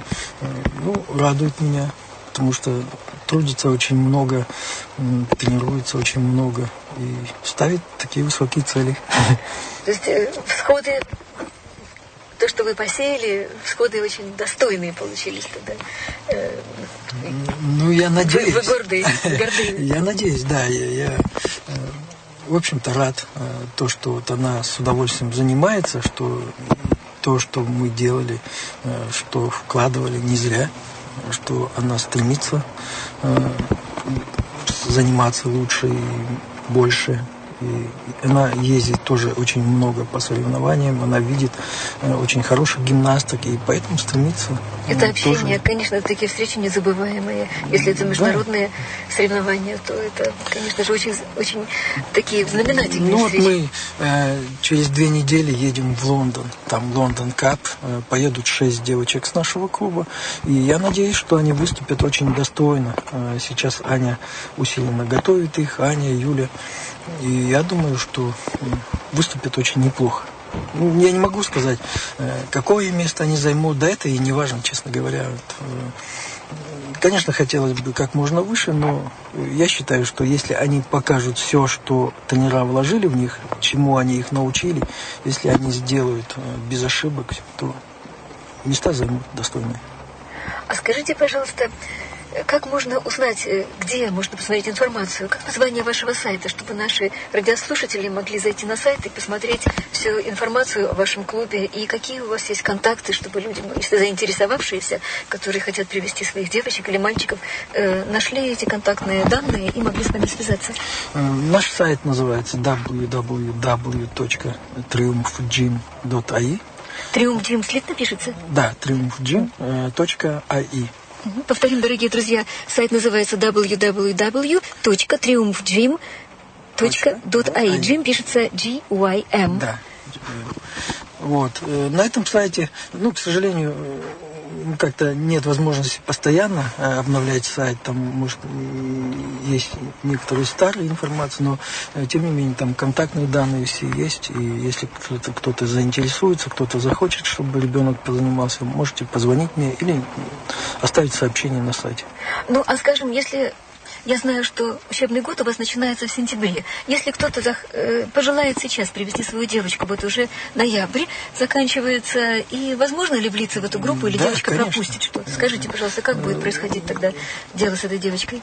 Ну, радует меня потому что трудится очень много, тренируется очень много и ставит такие высокие цели. То есть э, всходы, то, что вы посеяли, всходы очень достойные получились тогда. Э, ну, я надеюсь. Вы, вы гордые, гордые. Я надеюсь, да. Я, я э, в общем-то, рад, то, что вот она с удовольствием занимается, что то, что мы делали, что вкладывали не зря что она стремится э, заниматься лучше и больше. И она ездит тоже очень много по соревнованиям, она видит э, очень хороших гимнасток, и поэтому стремится. Это э, общение, тоже- конечно, такие встречи незабываемые. Если это международные соревнования, то это, конечно же, очень, очень такие знаменательные Ну вот встречи. мы э, через две недели едем в Лондон. Там Лондон Кап. Э, поедут шесть девочек с нашего клуба. И я надеюсь, что они выступят очень достойно. Э, сейчас Аня усиленно готовит их, Аня, Юля. И я думаю, что выступят очень неплохо. Ну, Я не могу сказать, э, какое место они займут. Да это и не важно, честно говоря. Э, Конечно, хотелось бы как можно выше, но я считаю, что если они покажут все, что тренера вложили в них, чему они их научили, если они сделают э, без ошибок, то места займут достойные. А скажите, пожалуйста, как можно узнать, э, где можно посмотреть информацию? Как название вашего сайта, чтобы наши радиослушатели могли зайти на сайт и посмотреть всю информацию о вашем клубе? И какие у вас есть контакты, чтобы люди, ну, если заинтересовавшиеся, которые хотят привести своих девочек или мальчиков, э, нашли эти контактные данные и могли с нами связаться? Э, Наш сайт называется www.triumphgym.ai Триумф Джим слитно пишется? Да, Мгм. Повторим, дорогие друзья, сайт называется www.triumphgym.ai. Джим пишется G-Y-M. Да. Вот. Э, На этом сайте, ну, к сожалению, как-то нет возможности постоянно э, обновлять сайт. Там, может, есть некоторые старые информации, но, э, тем не менее, там контактные данные все есть. И если кто-то, кто-то заинтересуется, кто-то захочет, чтобы ребенок позанимался, можете позвонить мне или м, оставить сообщение на сайте. Ну, а скажем, если... Я знаю, что учебный год у вас начинается в сентябре. Если кто-то зах- э, пожелает сейчас привести свою девочку, вот уже ноябрь заканчивается, и возможно ли влиться в эту группу, или Да, девочка конечно. пропустит что-то? Скажите, пожалуйста, как будет происходить тогда дело с этой девочкой?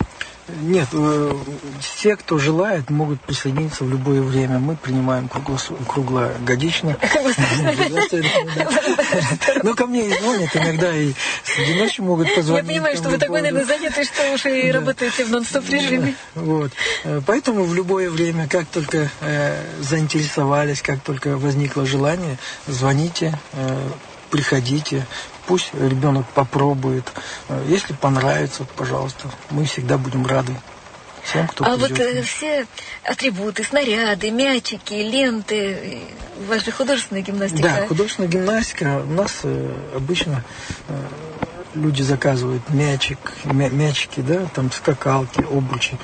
Нет, э, все, кто желает, могут присоединиться в любое время. Мы принимаем круглос- круглогодично. Ну, ко мне и звонят иногда, и среди ночи могут Я позвонить. понимаю, там что вы такой, наверное, занятый, что уже и работаете в нон-стоп режиме. Вот. Э, Поэтому в любое время, как только э, заинтересовались, как только возникло желание, звоните, э, приходите. Пусть ребенок попробует. Э, Если понравится, пожалуйста, мы всегда будем рады всем, кто А вот придет. э, все атрибуты, снаряды, мячики, ленты, э, у вас же художественная гимнастика. Да, художественная гимнастика. У нас э, обычно э, люди заказывают мячик, мя- мячики, да, там скакалки, обручи,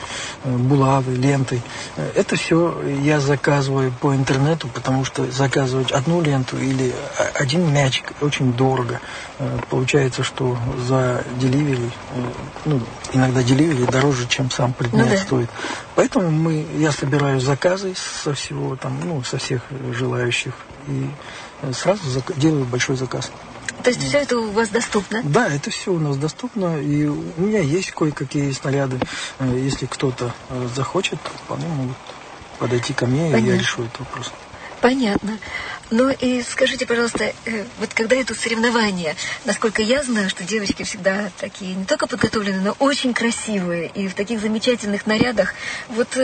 э, булавы, ленты. Э, Это все я заказываю по интернету, потому что заказывать одну ленту или о- один мячик очень дорого. Э, Получается, что за деливери, э, ну, иногда деливери дороже, чем сам предмет Ну да. стоит. Поэтому мы, я собираю заказы со всего, там, ну, со всех э, желающих и э, сразу делаю большой заказ. То есть все это у вас доступно? Да, это все у нас доступно, и у меня есть кое-какие снаряды. Э, Если кто-то э, захочет, то вполне могут подойти ко мне, и Понятно. я решу этот вопрос. Понятно. Ну и скажите, пожалуйста, э, вот когда идут соревнования, насколько я знаю, что девочки всегда такие не только подготовленные, но очень красивые и в таких замечательных нарядах. Вот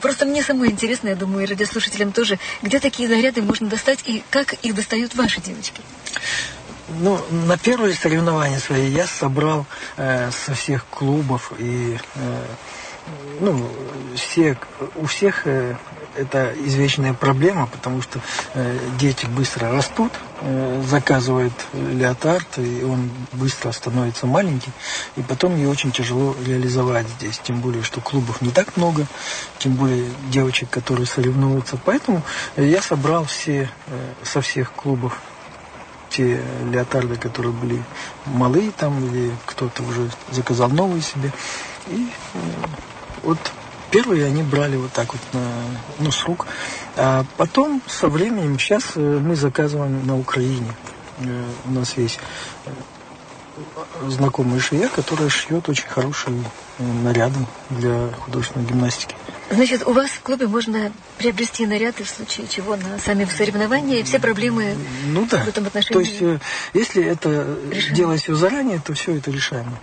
просто мне самой интересно, я думаю, и радиослушателям тоже, где такие наряды можно достать и как их достают ваши девочки? Ну, на первые соревнования свои я собрал э, со всех клубов и э, ну, все, у всех э, это извечная проблема, потому что э, дети быстро растут, э, заказывают леотард, и он быстро становится маленький, и потом ее очень тяжело реализовать здесь, тем более, что клубов не так много, тем более девочек, которые соревнуются. Поэтому я собрал все, э, со всех клубов те леотарды, которые были малые там, или кто-то уже заказал новые себе. И э, вот первые они брали вот так вот на, ну, с рук. А потом со временем, сейчас э, мы заказываем на Украине. Э, У нас есть знакомая швея, которая шьет очень хорошие наряды для художественной гимнастики. Значит, у вас в клубе можно приобрести наряды в случае чего на сами соревнования, и все проблемы Ну да. в этом отношении. То есть, э, если это Решаемо. делать все заранее, то все это решаемо.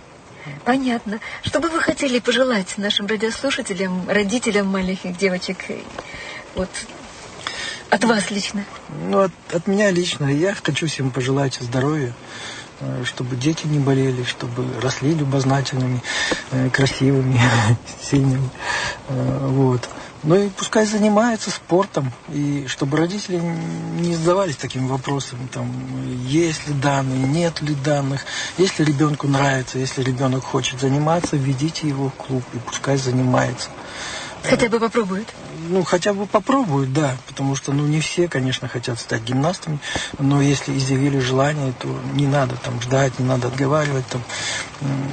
Понятно. Что бы вы хотели пожелать нашим радиослушателям, родителям маленьких девочек? Вот от вас лично? Ну, от, от меня лично. Я хочу всем пожелать здоровья, э, чтобы дети не болели, чтобы росли любознательными, э, красивыми, сильными. Э, вот. Ну и пускай занимаются спортом, и чтобы родители не задавались такими вопросами, там, есть ли данные, нет ли данных. Если ребенку нравится, если ребенок хочет заниматься, введите его в клуб, и пускай занимается. Хотя бы попробует. Ну, хотя бы попробуют, да. Потому что, ну, не все, конечно, хотят стать гимнастами. Но если изъявили желание, то не надо там ждать, не надо отговаривать. Там.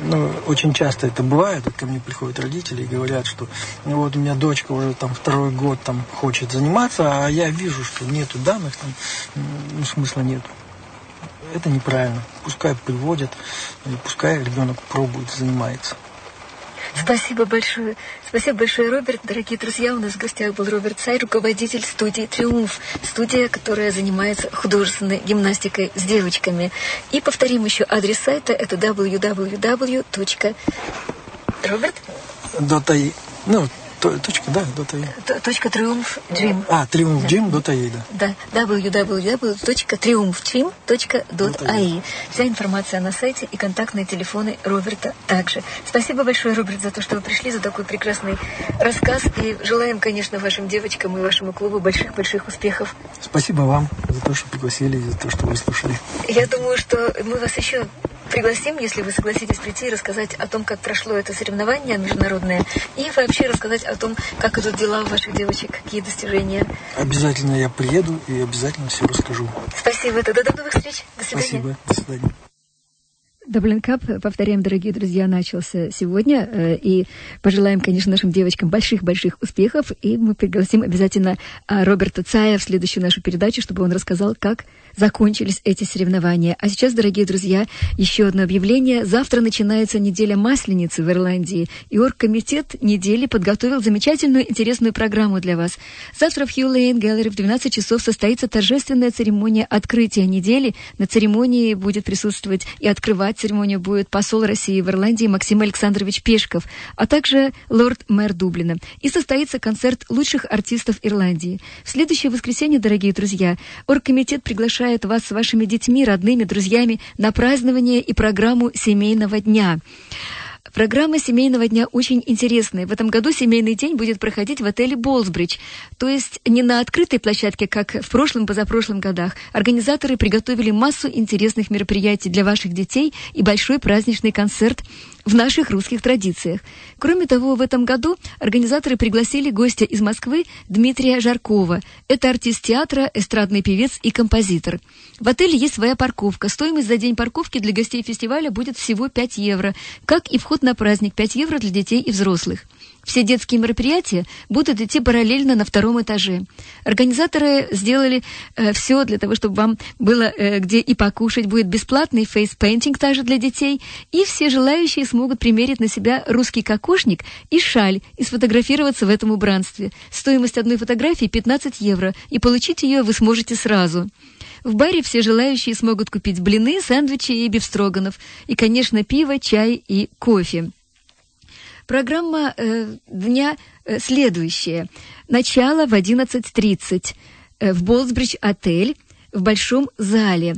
Ну, очень часто это бывает. Ко мне приходят родители и говорят, что ну, вот у меня дочка уже там второй год там хочет заниматься, а я вижу, что нету данных, там, ну, смысла нет. Это неправильно. Пускай приводят, пускай ребенок пробует, занимается. Спасибо большое. Спасибо большое, Роберт. Дорогие друзья, у нас в гостях был Роберт Сай, руководитель студии «Триумф». Студия, которая занимается художественной гимнастикой с девочками. И повторим еще адрес сайта. Это www. Роберт? Дота. Ну, Точка, да, дота Точка триумф джим. А, триумф джим, дота да. Да, www.triumphgym.ai. Вся информация на сайте и контактные телефоны Роберта также. Спасибо большое, Роберт, за то, что вы пришли, за такой прекрасный рассказ. И желаем, конечно, вашим девочкам и вашему клубу больших-больших успехов. Спасибо вам за то, что пригласили, за то, что выслушали. Я думаю, что мы вас еще пригласим, если вы согласитесь прийти и рассказать о том, как прошло это соревнование международное, и вообще рассказать о том, как идут дела у ваших девочек, какие достижения. Обязательно я приеду и обязательно все расскажу. Спасибо. Тогда до новых встреч. До свидания. Спасибо. До свидания. Даблин Кап, повторяем, дорогие друзья, начался сегодня. Э, и пожелаем, конечно, нашим девочкам больших-больших успехов. И мы пригласим обязательно а, Роберта Цая в следующую нашу передачу, чтобы он рассказал, как закончились эти соревнования. А сейчас, дорогие друзья, еще одно объявление. Завтра начинается неделя Масленицы в Ирландии. И оргкомитет недели подготовил замечательную, интересную программу для вас. Завтра в Хью Лейн Гэллери в 12 часов состоится торжественная церемония открытия недели. На церемонии будет присутствовать и открывать церемонию будет посол России в Ирландии Максим Александрович Пешков, а также лорд-мэр Дублина. И состоится концерт лучших артистов Ирландии. В следующее воскресенье, дорогие друзья, оргкомитет приглашает приглашает вас с вашими детьми, родными, друзьями на празднование и программу семейного дня. Программа семейного дня очень интересная. В этом году семейный день будет проходить в отеле «Болсбридж». То есть не на открытой площадке, как в прошлом, позапрошлом годах. Организаторы приготовили массу интересных мероприятий для ваших детей и большой праздничный концерт в наших русских традициях. Кроме того, в этом году организаторы пригласили гостя из Москвы Дмитрия Жаркова. Это артист театра, эстрадный певец и композитор. В отеле есть своя парковка. Стоимость за день парковки для гостей фестиваля будет всего 5 евро, как и вход на праздник 5 евро для детей и взрослых. Все детские мероприятия будут идти параллельно на втором этаже. Организаторы сделали э, все для того, чтобы вам было э, где и покушать. Будет бесплатный face painting также для детей. И все желающие смогут примерить на себя русский кокошник и шаль и сфотографироваться в этом убранстве. Стоимость одной фотографии 15 евро, и получить ее вы сможете сразу. В баре все желающие смогут купить блины, сэндвичи и бефстроганов. И, конечно, пиво, чай и кофе. Программа э, дня э, следующая. Начало в 11.30 э, в Болсбридж отель в Большом зале.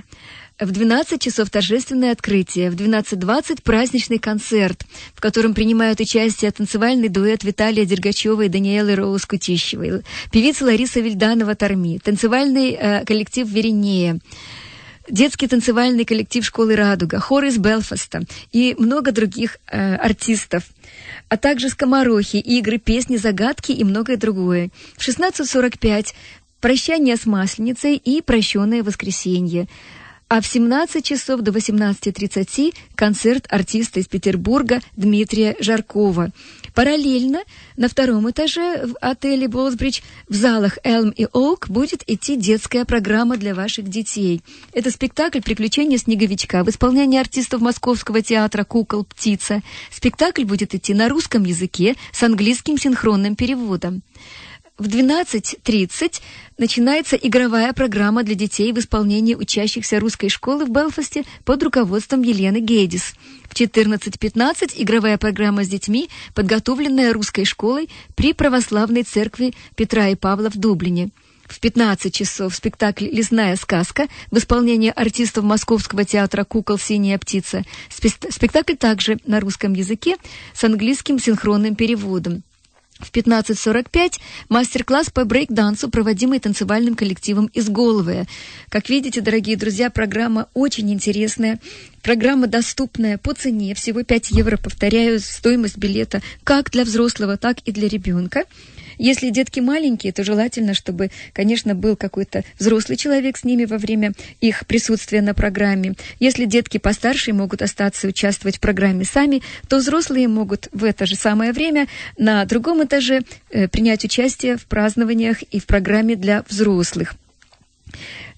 В 12 часов торжественное открытие, в 12.20 праздничный концерт, в котором принимают участие танцевальный дуэт Виталия Дергачева и Даниэлы Роуз Кутищевой, певица Лариса Вильданова-Тарми, танцевальный э, коллектив «Веринея», детский танцевальный коллектив школы «Радуга», хор из Белфаста и много других э, артистов а также скоморохи, игры, песни, загадки и многое другое. В 16.45 прощание с Масленицей и прощенное воскресенье. А в 17 часов до 18.30 концерт артиста из Петербурга Дмитрия Жаркова. Параллельно на втором этаже в отеле «Болсбридж» в залах «Элм» и «Оук» будет идти детская программа для ваших детей. Это спектакль «Приключения снеговичка» в исполнении артистов Московского театра «Кукол Птица». Спектакль будет идти на русском языке с английским синхронным переводом. В 12.30 начинается игровая программа для детей в исполнении учащихся русской школы в Белфасте под руководством Елены Гейдис. В 14.15 игровая программа с детьми, подготовленная русской школой при православной церкви Петра и Павла в Дублине. В 15 часов спектакль «Лесная сказка» в исполнении артистов Московского театра «Кукол. Синяя птица». Спектакль также на русском языке с английским синхронным переводом. В 15.45 мастер-класс по брейк-дансу, проводимый танцевальным коллективом из Головы. Как видите, дорогие друзья, программа очень интересная. Программа доступная по цене, всего 5 евро, повторяю, стоимость билета как для взрослого, так и для ребенка. Если детки маленькие, то желательно, чтобы, конечно, был какой-то взрослый человек с ними во время их присутствия на программе. Если детки постарше могут остаться и участвовать в программе сами, то взрослые могут в это же самое время на другом этаже э, принять участие в празднованиях и в программе для взрослых.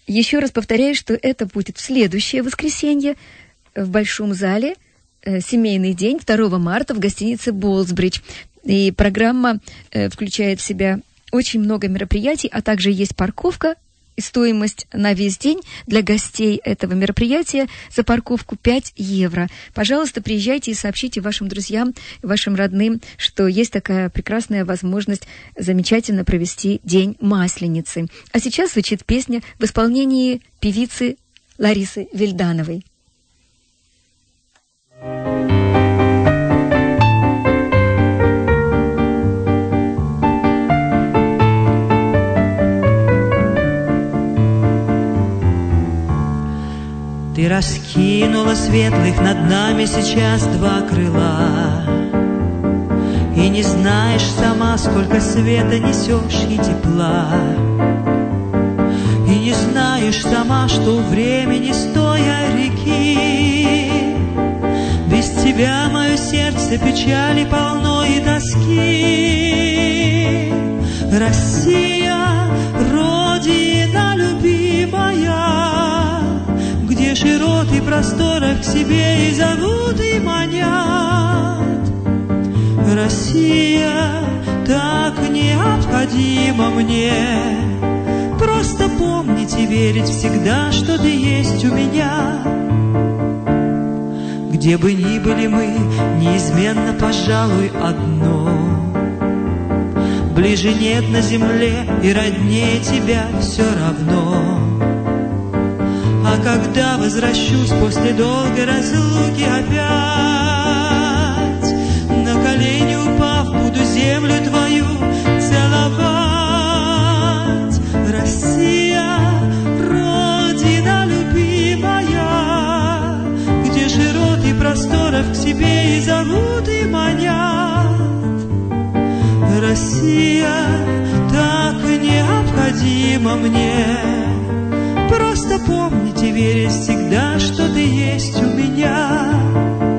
Еще раз повторяю, что это будет в следующее воскресенье в Большом зале э, семейный день 2 марта в гостинице «Болсбридж». И программа э, включает в себя очень много мероприятий, а также есть парковка стоимость на весь день для гостей этого мероприятия за парковку 5 евро. Пожалуйста, приезжайте и сообщите вашим друзьям, вашим родным, что есть такая прекрасная возможность замечательно провести День Масленицы. А сейчас звучит песня в исполнении певицы Ларисы Вильдановой. Ты раскинула светлых над нами сейчас два крыла. И не знаешь сама, сколько света несешь и тепла. И не знаешь сама, что времени стоя реки. Без тебя мое сердце печали полно и тоски. Россия, широты просторах к себе и зовут и манят. Россия так необходима мне, Просто помнить и верить всегда, что ты есть у меня. Где бы ни были мы, неизменно, пожалуй, одно. Ближе нет на земле и роднее тебя все равно. А когда возвращусь после долгой разлуки опять, На колени упав, буду землю твою целовать. Россия, Родина любимая, Где широты просторов к себе и зовут и манят. Россия так необходима мне, Просто помнить и верить всегда, что ты есть у меня.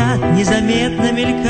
Летят, незаметно мелькая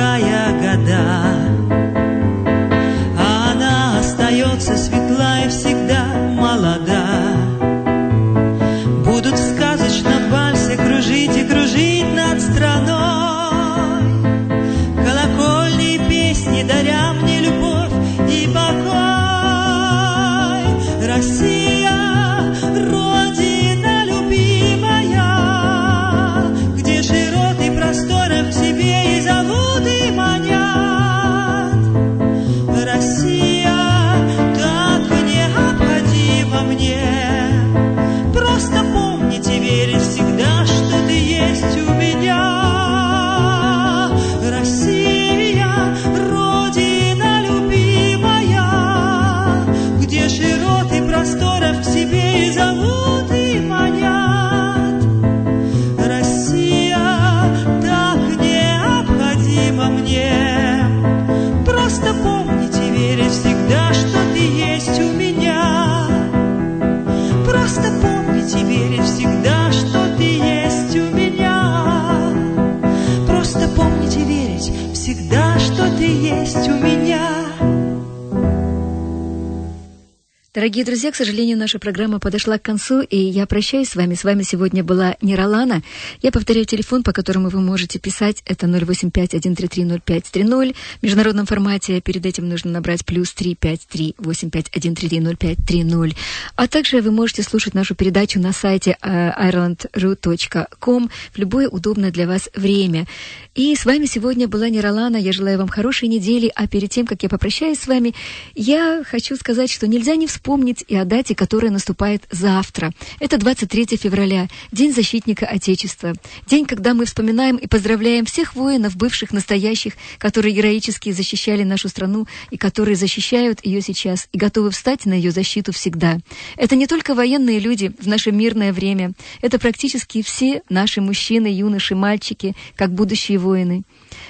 Дорогие друзья, к сожалению, наша программа подошла к концу, и я прощаюсь с вами. С вами сегодня была Ниролана. Я повторяю телефон, по которому вы можете писать. Это 085-133-0530. В международном формате перед этим нужно набрать плюс 353-85133-0530. А также вы можете слушать нашу передачу на сайте э, irelandru.com в любое удобное для вас время. И с вами сегодня была Ниролана. Я желаю вам хорошей недели. А перед тем, как я попрощаюсь с вами, я хочу сказать, что нельзя не вспомнить вспомнить и о дате, которая наступает завтра. Это 23 февраля, День защитника Отечества. День, когда мы вспоминаем и поздравляем всех воинов, бывших, настоящих, которые героически защищали нашу страну и которые защищают ее сейчас и готовы встать на ее защиту всегда. Это не только военные люди в наше мирное время. Это практически все наши мужчины, юноши, мальчики, как будущие воины.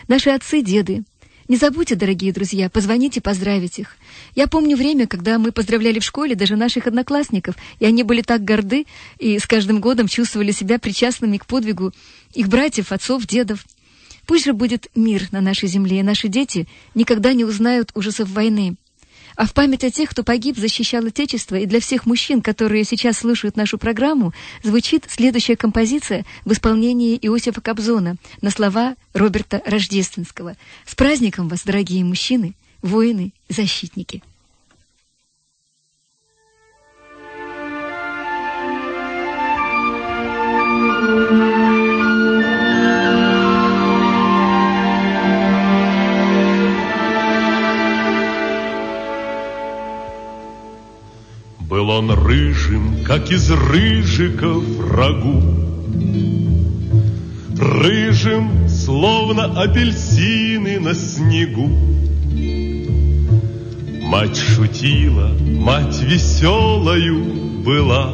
Наши отцы, деды, не забудьте, дорогие друзья, позвоните, поздравить их. Я помню время, когда мы поздравляли в школе даже наших одноклассников, и они были так горды и с каждым годом чувствовали себя причастными к подвигу их братьев, отцов, дедов. Пусть же будет мир на нашей земле, и наши дети никогда не узнают ужасов войны. А в память о тех, кто погиб, защищал Отечество, и для всех мужчин, которые сейчас слушают нашу программу, звучит следующая композиция в исполнении Иосифа Кобзона на слова Роберта Рождественского. С праздником вас, дорогие мужчины, воины, защитники! Был он рыжим, как из рыжиков рагу. Рыжим, словно апельсины на снегу. Мать шутила, мать веселою была.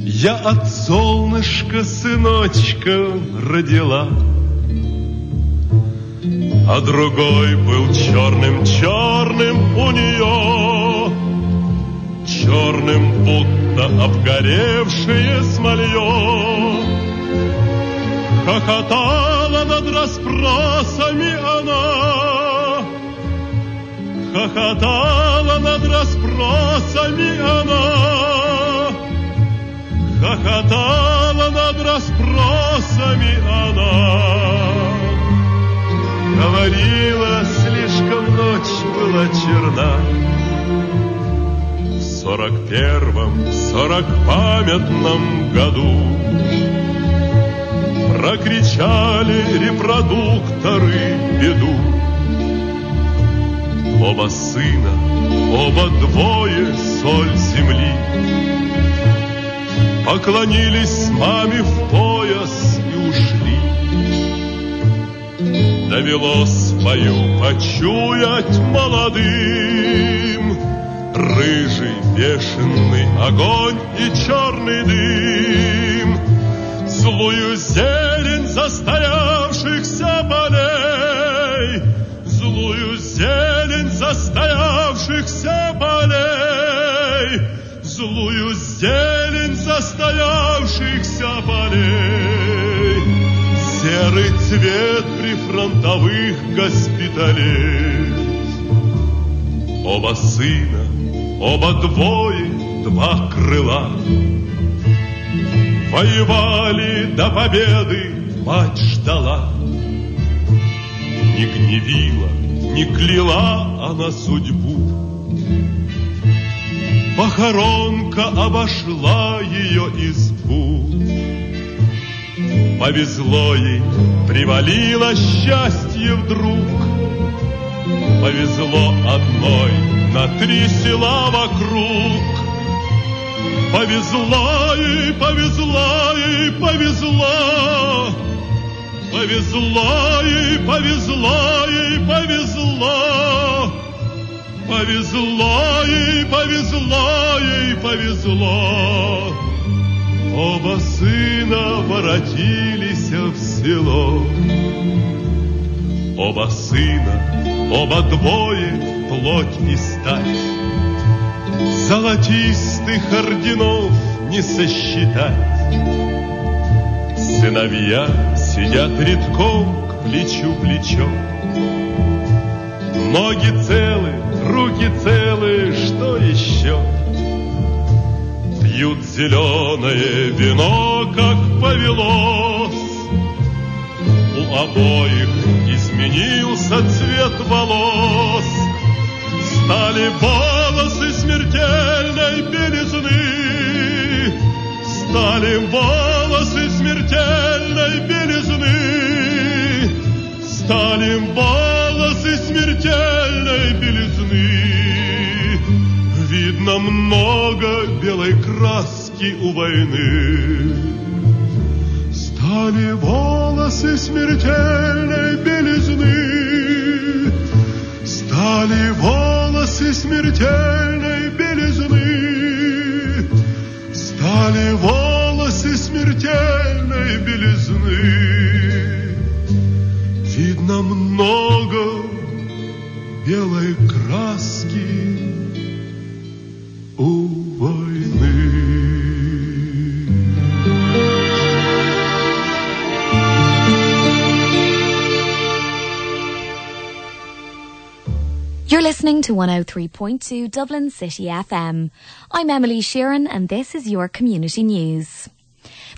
Я от солнышка сыночка родила, А другой был черным-черным у нее черным, будто обгоревшее смолье. Хохотала над расспросами она, Хохотала над расспросами она, Хохотала над расспросами она. Говорила, слишком ночь была черна, сорок первом, сорок памятном году Прокричали репродукторы беду. Оба сына, оба двое соль земли Поклонились маме в пояс и ушли. Довелось свою почуять молодым Рыжий бешеный огонь и черный дым, Злую зелень застоявшихся полей, Злую зелень застоявшихся полей, Злую зелень застоявшихся полей, Серый цвет прифронтовых госпиталей. Оба сына Оба двое, два крыла. Воевали до победы, мать ждала. Не гневила, не кляла она судьбу. Похоронка обошла ее избу. Повезло ей, привалило счастье вдруг. Повезло одной на три села вокруг. Повезла и повезла и повезла, Повезла и повезла и повезла, Повезла и повезла и повезла. Оба сына воротились в село. Оба сына, оба двое плоть и стать. Золотистых орденов не сосчитать. Сыновья сидят редком к плечу плечом. Ноги целы, руки целы, что еще? Пьют зеленое вино, как повелось. У обоих изменился цвет волос. Стали волосы смертельной белизны. Стали волосы смертельной белизны. Стали волосы смертельной белизны. Видно много белой краски у войны. Стали волосы смертельной белизны. Стали волосы Стали волосы смертельной белизны. Видно много listening to 103.2 Dublin City FM. I'm Emily Sheeran and this is your community news.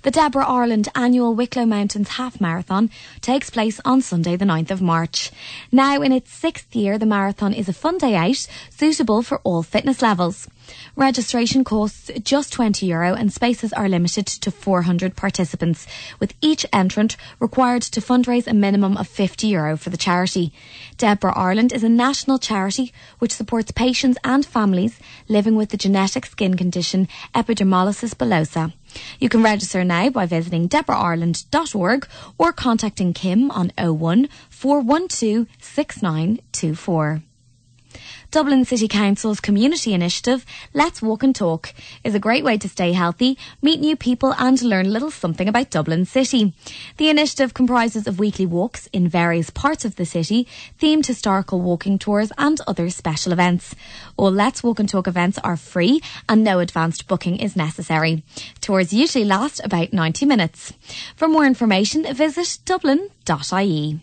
The Deborah Ireland annual Wicklow Mountains Half Marathon takes place on Sunday the 9th of March. Now in its sixth year, the marathon is a fun day out, suitable for all fitness levels. Registration costs just 20 euro and spaces are limited to 400 participants, with each entrant required to fundraise a minimum of 50 euro for the charity. Deborah Ireland is a national charity which supports patients and families living with the genetic skin condition epidermolysis bullosa. You can register now by visiting deborah.ireland.org or contacting Kim on 01 412 6924. Dublin City Council's community initiative, Let's Walk and Talk, is a great way to stay healthy, meet new people, and learn a little something about Dublin City. The initiative comprises of weekly walks in various parts of the city, themed historical walking tours, and other special events. All Let's Walk and Talk events are free and no advanced booking is necessary. Tours usually last about 90 minutes. For more information, visit dublin.ie.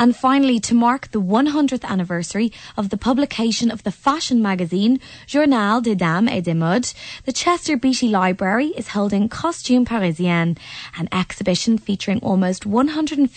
And finally, to mark the 100th anniversary of the publication of the fashion magazine Journal des Dames et des Modes, the Chester Beatty Library is holding Costume Parisienne, an exhibition featuring almost 150